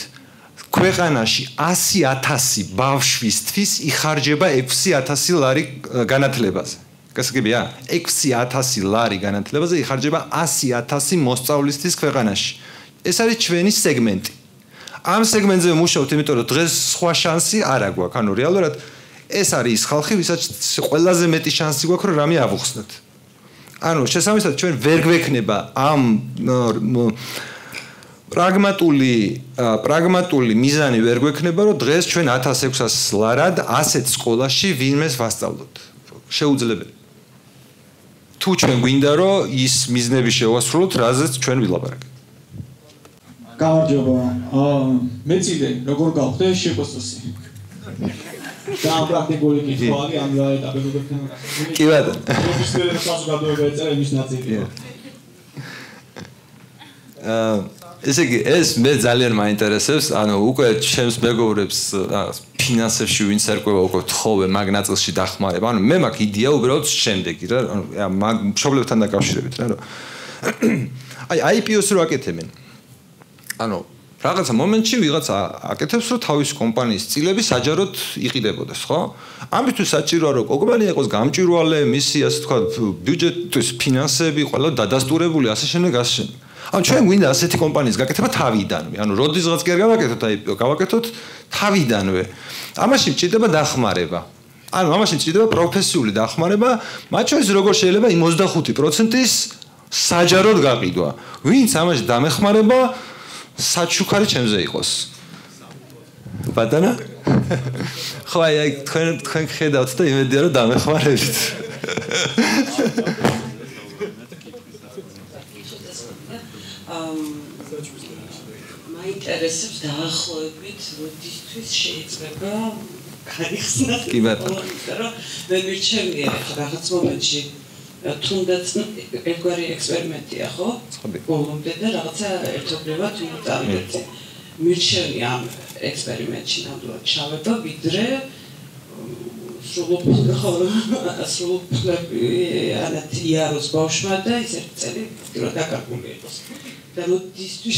ქვეყანაში 100000 ბავშვისთვის იხარჯება 6000 ლარი განათლებაზე. გასაგებია 6000 ლარი განათლებაზე იხარჯება 100000 მოსწავლისთვის ქვეყანაში. ეს არის ჩვენი სეგმენტი. ამ სეგმენტზე მუშაობთ იმიტომ რომ დღეს სხვა შანსი არ აქვს ანუ რეალურად ეს არის ის ხალხი ვისაც ყველაზე მეტი შანსი გვაქვს რომ რამე ავუხსნათ ანუ შესაბამისად ჩვენ ვერ გვექნება ამ პრაგმატული პრაგმატული მიზანი ვერ გვექნება რომ დღეს ჩვენ 1600 ლარად ასეთ სკოლაში ვინმეს ვასწავლოთ. შეუძლებელი თუ ჩვენ გვინდა რომ ის მიზნები შევასრულოთ რაზეც ჩვენ ვილაპარაკეთ. გამარჯობა. აა მეციდე როგორ გავხდე შეფოსტოსი და პრაქტიკული კითხვარი ამ ეტაპებიდან კი ბატონო პროფესიონალური საზოგადოება ეწერა იმის ნაწილია აა ესე იგი ეს მე ძალიან მაინტერესებს ანუ უკვე ჩემს მეგობრებს ფინანსებში ვინც ერკვევა უკვე თხოვე მაგ ნაწილში დახმარება. ანუ მე მაქვს იდეა უბრალოდ შემდეგი რა ანუ მაგ მშობლებთან დაკავშირებით რა რომ აი IPO-ს რო აკეთებენ ანუ რაღაცა მომენტში ვიღაცა აკეთებს რომ თავის კომპანიის წილები საჯაროდ იყიდებოდეს, ხო? ამისთვის საჭიროა რომ კომპანია იყოს გამჭვირვალე, მისი ასე თქვა ბიუჯეტის ფინანსები ყველა დადასტურებული ასე შემდეგ ასე შემდეგ. ანუ ჩვენ გვინდა ასეთი კომპანიის გაკეთება თავიდანვე. ანუ როდისღაც კი არ გავაკეთოთ აი გავაკეთოთ თავიდანვე. ამაში მჭირდება დახმარება. ანუ ამაში მჭირდება პროფესიული დახმარება, მათ შორის როგორ შეიძლება იმ 25%-ის საჯაროდ გაყიდვა. ვინც ამაში დამეხმარება საჩუქარი ჩემზე იყოს. ბატონა? ხო აი თქვენ თქვენ ხედავთ და იმედია რომ დამეხმარებით. მაინტერესებს დაახლოებით როდისთვის შეიძლება გაიხსნათ კი ბატონო. რომ მე მირჩენია რაღაც მომენტში თუნდაც ერთგვარი ექსპერიმენტია ხო? ბოლომდე და რაღაცა ერთობლივად წავიდეთ. მირჩევი ამ ექსპერიმენტში ნამდვილად ჩავება, ვიდრე სრულყოფილი ხო სრულყოფილი ანათ იაროს ბავშვა და ის ერთ წელი რომ დაკარგული იყოს. და როდისთვის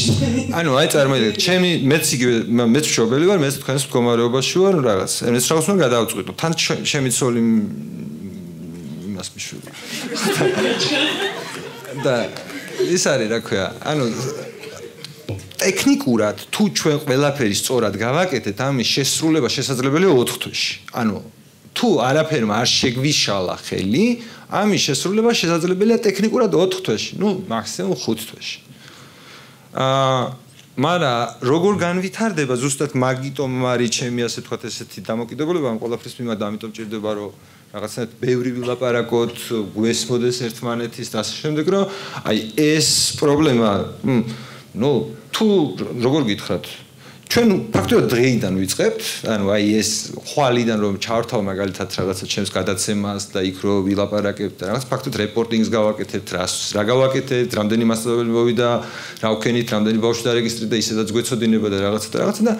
ანუ აი წარმოიდგინეთ, ჩემი მეც იგივე მეც მშობელი ვარ, მეც თქვენს მდგომარეობაში ვარ რაღაც. ეს რაღაც უნდა გადავწყვიტო. თან ჩემი იმას მიშვიდა. და ის არის რა ქვია, ანუ ტექნიკურად თუ ჩვენ ყველაფერი სწორად გავაკეთეთ, ამის შესრულება შესაძლებელია 4 თვეში. ანუ თუ არაფერმა არ შეგვიშალა ხელი, ამის შესრულება შესაძლებელია ტექნიკურად 4 თვეში, ну, მაქსიმუმ 5 თვეში. აა მარა როგორ განვითარდება ზუსტად მაგიტომ არის ჩემი ასე თქვა ესეთი დამოკიდებულება ამ ყველაფრის მიმართ ამიტომ ჭირდება რომ რაღაცნაირად ბევრი ვილაპარაკოთ, გვესმოდეს ერთმანეთის და ასე შემდეგ, რომ აი ეს პრობლემა, ნუ თუ როგორ გითხრათ, ჩვენ ფაქტობრივად დღეიდან ვიწყებთ, ანუ აი ეს ხვალიდან რომ ჩავრთავ მაგალითად რაღაცა ჩემს გადაცემას და იქ რო ვილაპარაკებთ და რაღაც ფაქტობრივად რეპორტინგს გავაკეთებთ, რას რა გავაკეთებთ, რამდენი მასწავლებელი მოვიდა, რა ვქენით, რამდენი ბავშვი დარეგისტრირდა და ისედაც გვეცოდინება და რაღაცა და რაღაცა და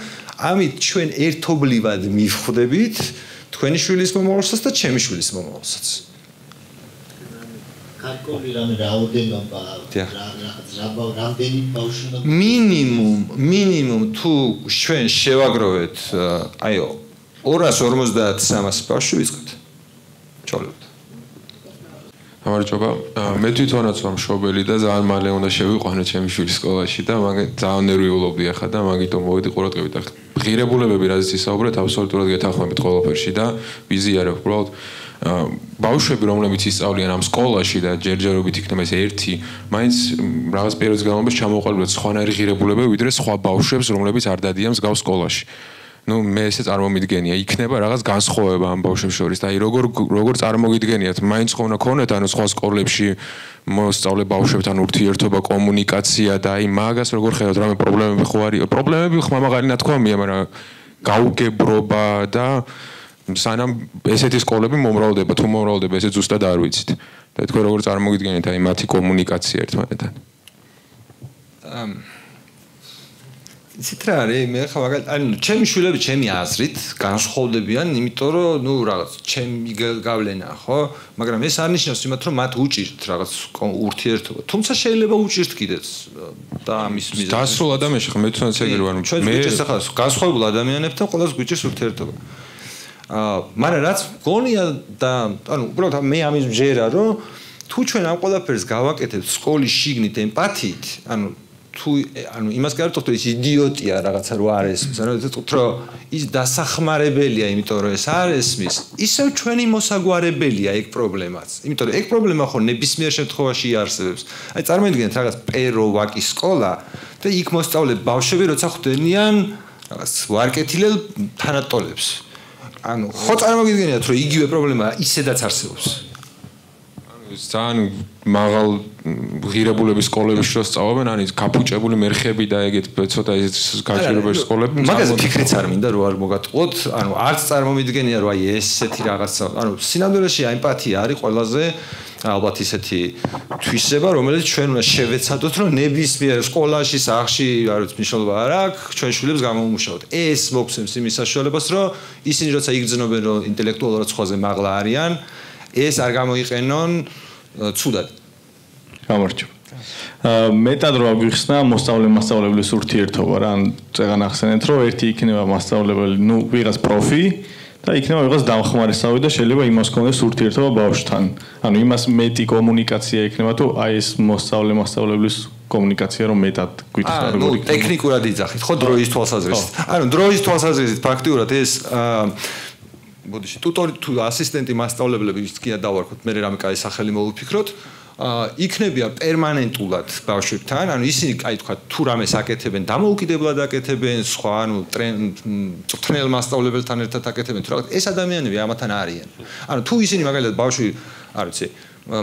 ამით ჩვენ ერთობლივად მივხვდებით თქვენი შვილის მომავალსაც და ჩემი შვილის მომავალსაც. კარკოლი რამე რაოდენობა რა რა რამდენი ბავშვი უნდა მინიმუმ მინიმუმ თუ ჩვენ შევაგროვეთ აიო 250-300 ბავშვი ვიწყებთ. ჩოლებთ გამარჯობა მე თვითონაც ვარ მშობელი და ძალიან მალე უნდა შევიყვანო ჩემი შვილის სკოლაში და მაგ ძალიან ნერვიულობდი ახლა და მაგიტომ მოვედი ყურადღებით და ღირებულებები რაზეც ისაუბრეთ აბსოლუტურად გეთანხმებით ყველაფერში და ვიზი არ აქვს უბრალოდ ბავშვები რომლებიც ისწავლიან ამ სკოლაში და ჯერჯერობით იქნება ეს ერთი მაინც რაღაც პერიოდის განმავლობაში ჩამოყალიბდა სხვანაირი ღირებულებები ვიდრე სხვა ბავშვებს რომლებიც არ დადიან მსგავს სკოლაში ну მე ესე წარმომიდგენია. იქნება რაღაც განსხვავება ამ ბავშვებს შორის და აი როგორ როგორ წარმოგიდგენიათ მაინც ხო უნდა ქონეთ ანუ სხვა სკოლებში მოსწავლე ბავშვებთან ურთიერთობა კომუნიკაცია და აი მაგას როგორ ხედავთ? რამე პრობლემები ხო არის პრობლემები ხმამაღალი ნათქვამია მაგრამ გაუგებრობა და სანამ ესეთი სკოლები მომრავლდება თუ მომრავლდება ესე ზუსტად არ ვიცით. და თქვენ როგორ წარმოგიდგენთ აი მათი კომუნიკაცია ერთმანეთთან? ამ იცით რა არის მე ხა მაგალითად ანუ ჩემი შვილები ჩემი აზრით განსხვავდებიან იმიტომ რომ ნუ რაღაც ჩემი გავლენა ხო? მაგრამ ეს არ ნიშნავს იმათ რომ მათ უჭირთ რაღაც ურთიერთობა. თუმცა შეიძლება უჭირთ კიდეც და ამის მიზეზი. დასრულ ადამიანში ხა მე თვითონაც ეგრე ვარ. მე ჩვენ ახლა განსხვავებულ ადამიანებთან ყოველს გვიჭირს ურთიერთობა. აა მაგრამ რაც გონია და ანუ უბრალოდ მე ამის მჟერა რომ თუ ჩვენ ამ ყველაფერს გავაკეთებთ სკოლის შიგნით ემპათიით ანუ თუ ანუ იმას გაერთოთ რომ ის იდიოტია რაღაცა რო არ ესმის. ანუ თქო რომ ის დასახმარებელია იმიტომ რომ ეს არ ესმის. ისევ ჩვენი მოსაგვარებელია ეგ პრობლემაც. იმიტომ რომ ეგ პრობლემა ხო ნებისმიერ შემთხვევაში იარსებებს. აი წარმოიდგინეთ რაღაც პერო ვაკის სკოლა და იქ მოსწავლე ბავშვები როცა ხვდენიან რაღაც ვარკეთილელ თანატოლებს. ანუ ხო წარმოგიდგენიათ რომ იგივე პრობლემა ისედაც არსებობს ძალიან მაღალ ღირებულების სკოლებში რო სწავლობენ ანუ კაპუჭებული მერხები და ეგეთ ცოტა ეს გაჭირებების სკოლები მაგაზე ფიქრიც არ მინდა რომ არ მოგატყუოთ ანუ არც წარმომიდგენია რომ აი ესეთი რაღაცა ანუ სინამდვილეში ემპათია არის ყველაზე ალბათ ისეთი თვისება, რომელიც ჩვენ უნდა შევეცადოთ, რომ ნებისმიერ სკოლაში, სახლში, არ ვიცი, მნიშვნელობა არ აქვს, ჩვენ შვილებს გამომუშავოთ. ეს მოგვცემს იმის საშუალებას, რომ ისინი როცა იგრძნობენ, რომ ინტელექტუალურად სხვაზე მაღლა არიან, ეს არ გამოიყენონ ცუდად. გამარჯობა. მეტად რო აგვიხსნა მოსწავლე მასწავლებლის ურთიერთობა რა, ან წეგან ახსენეთ, რომ ერთი იქნება მასწავლებელი, ну, ვიღაც პროფი, და იქნება ვიღაც დამხმარესავი და შეიძლება იმას კონდეს ურთიერთობა ბავშვთან. ანუ იმას მეტი კომუნიკაცია იქნება თუ აი ეს მოსწავლე მასწავლებლის კომუნიკაცია რომ მეტად გვითხრა როგორი ანუ ტექნიკურად იძახით, ხო დროის თვალსაზრისით. ანუ დროის თვალსაზრისით ფაქტიურად ეს აა ბოდიში ტუტორი თუ ასისტენტი მასწავლებლები ის კი დავარქოთ, მე რამე კაი სახელი მოვიფიქროთ. იქნებია პერმანენტულად ბავშვებთან, ანუ ისინი, აი თქვა, თუ რამეს აკეთებენ, დამოუკიდებლად აკეთებენ, სხვა, ანუ ტრენელ მასშტაბლებელთან ერთად აკეთებენ, თუ რაღაც ეს ადამიანები ამათან არიან. ანუ თუ ისინი მაგალითად ბავშვი, არ ვიცი,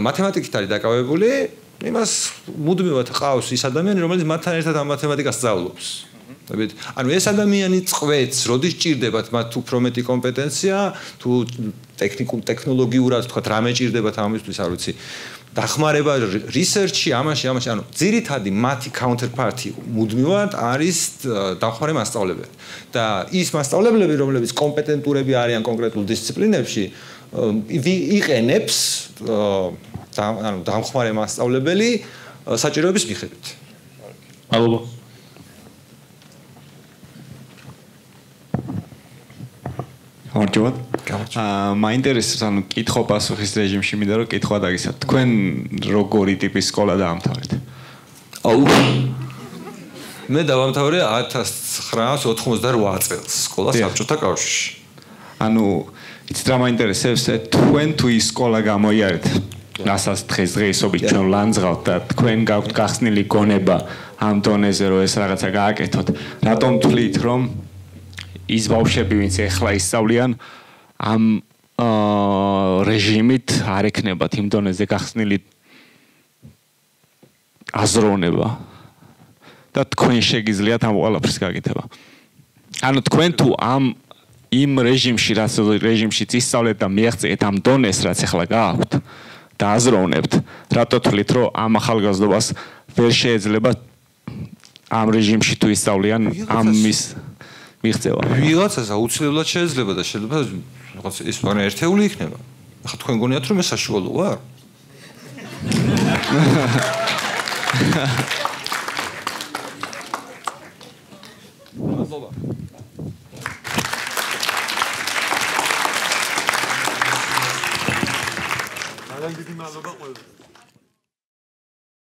მათემატიკით არის დაკავებული, იმას მუდმივად ყავს ის ადამიანი, რომელიც მათთან ერთად ამ მათემატიკას სწავლობს. დაბეთ, ანუ ეს ადამიანი წვეთს, როდის ჭირდებათ? მათ უფრო მეტი კომპეტენცია, თუ ტექნიკურ ტექნოლოგიურად თქვა რამე ჭირდებათ ამისთვის, არ ვიცი. დახმარება რისერჩი ამაში ამაში. ანუ ძირითადი მათი counterparty მუდმივად არის დახმარე მასშტაბლებები და ის მასშტაბლებები რომლებიც კომპეტენტურები არიან კონკრეტულ დისციპლინებში იყენებს ანუ დახმარე მასშტაბებელი საჭიროების მიხედვით. ალბო გამარჯობა აა მაინტერესებს ანუ კითხო პასუხის რეჟიმში მინდა რომ კითხვა დაგისათ. თქვენ როგორი ტიპის სკოლა დაამთავრეთ? აუ მე დავამთავრე 1988 წელს სკოლა საბჭოთა კავშირში. ანუ იცით რა მაინტერესებს თქვენ თუ ის სკოლა გამოიარეთ? ნასას დღეს დღეისობით ჩვენ ლანძღავთ და თქვენ გაქვთ გახსნილი გონება ამ დონეზე რომ ეს რაღაცა გააკეთოთ. რატომ თვლით რომ ის ბავშვები ვინც ეხლა ისწავლიან ამ რეჟიმით არ ექნებათ იმ დონეზე გახსნილი აზროვნება და თქვენ შეგიძლიათ ამ ყველაფერს გაკეთება. ანუ თქვენ თუ ამ იმ რეჟიმში რაც რეჟიმში ისწავლეთ და მიაღწიეთ ამ დონეს რაც ახლა გააქვთ და აზროვნებთ რატო თვლით რომ ამ ახალგაზრდობას ვერ შეიძლება ამ რეჟიმში თუ ისწავლიან ამ მის მიღწევა. ვიღაცას აუცილებლად შეიძლება და შეიძლება რაღაც ეს მაგრამ ერთეული იქნება. ახლა თქვენ გონიათ რომ ეს საშუალო ვარ? მადლობა. ძალიან დიდი მადლობა ყველას.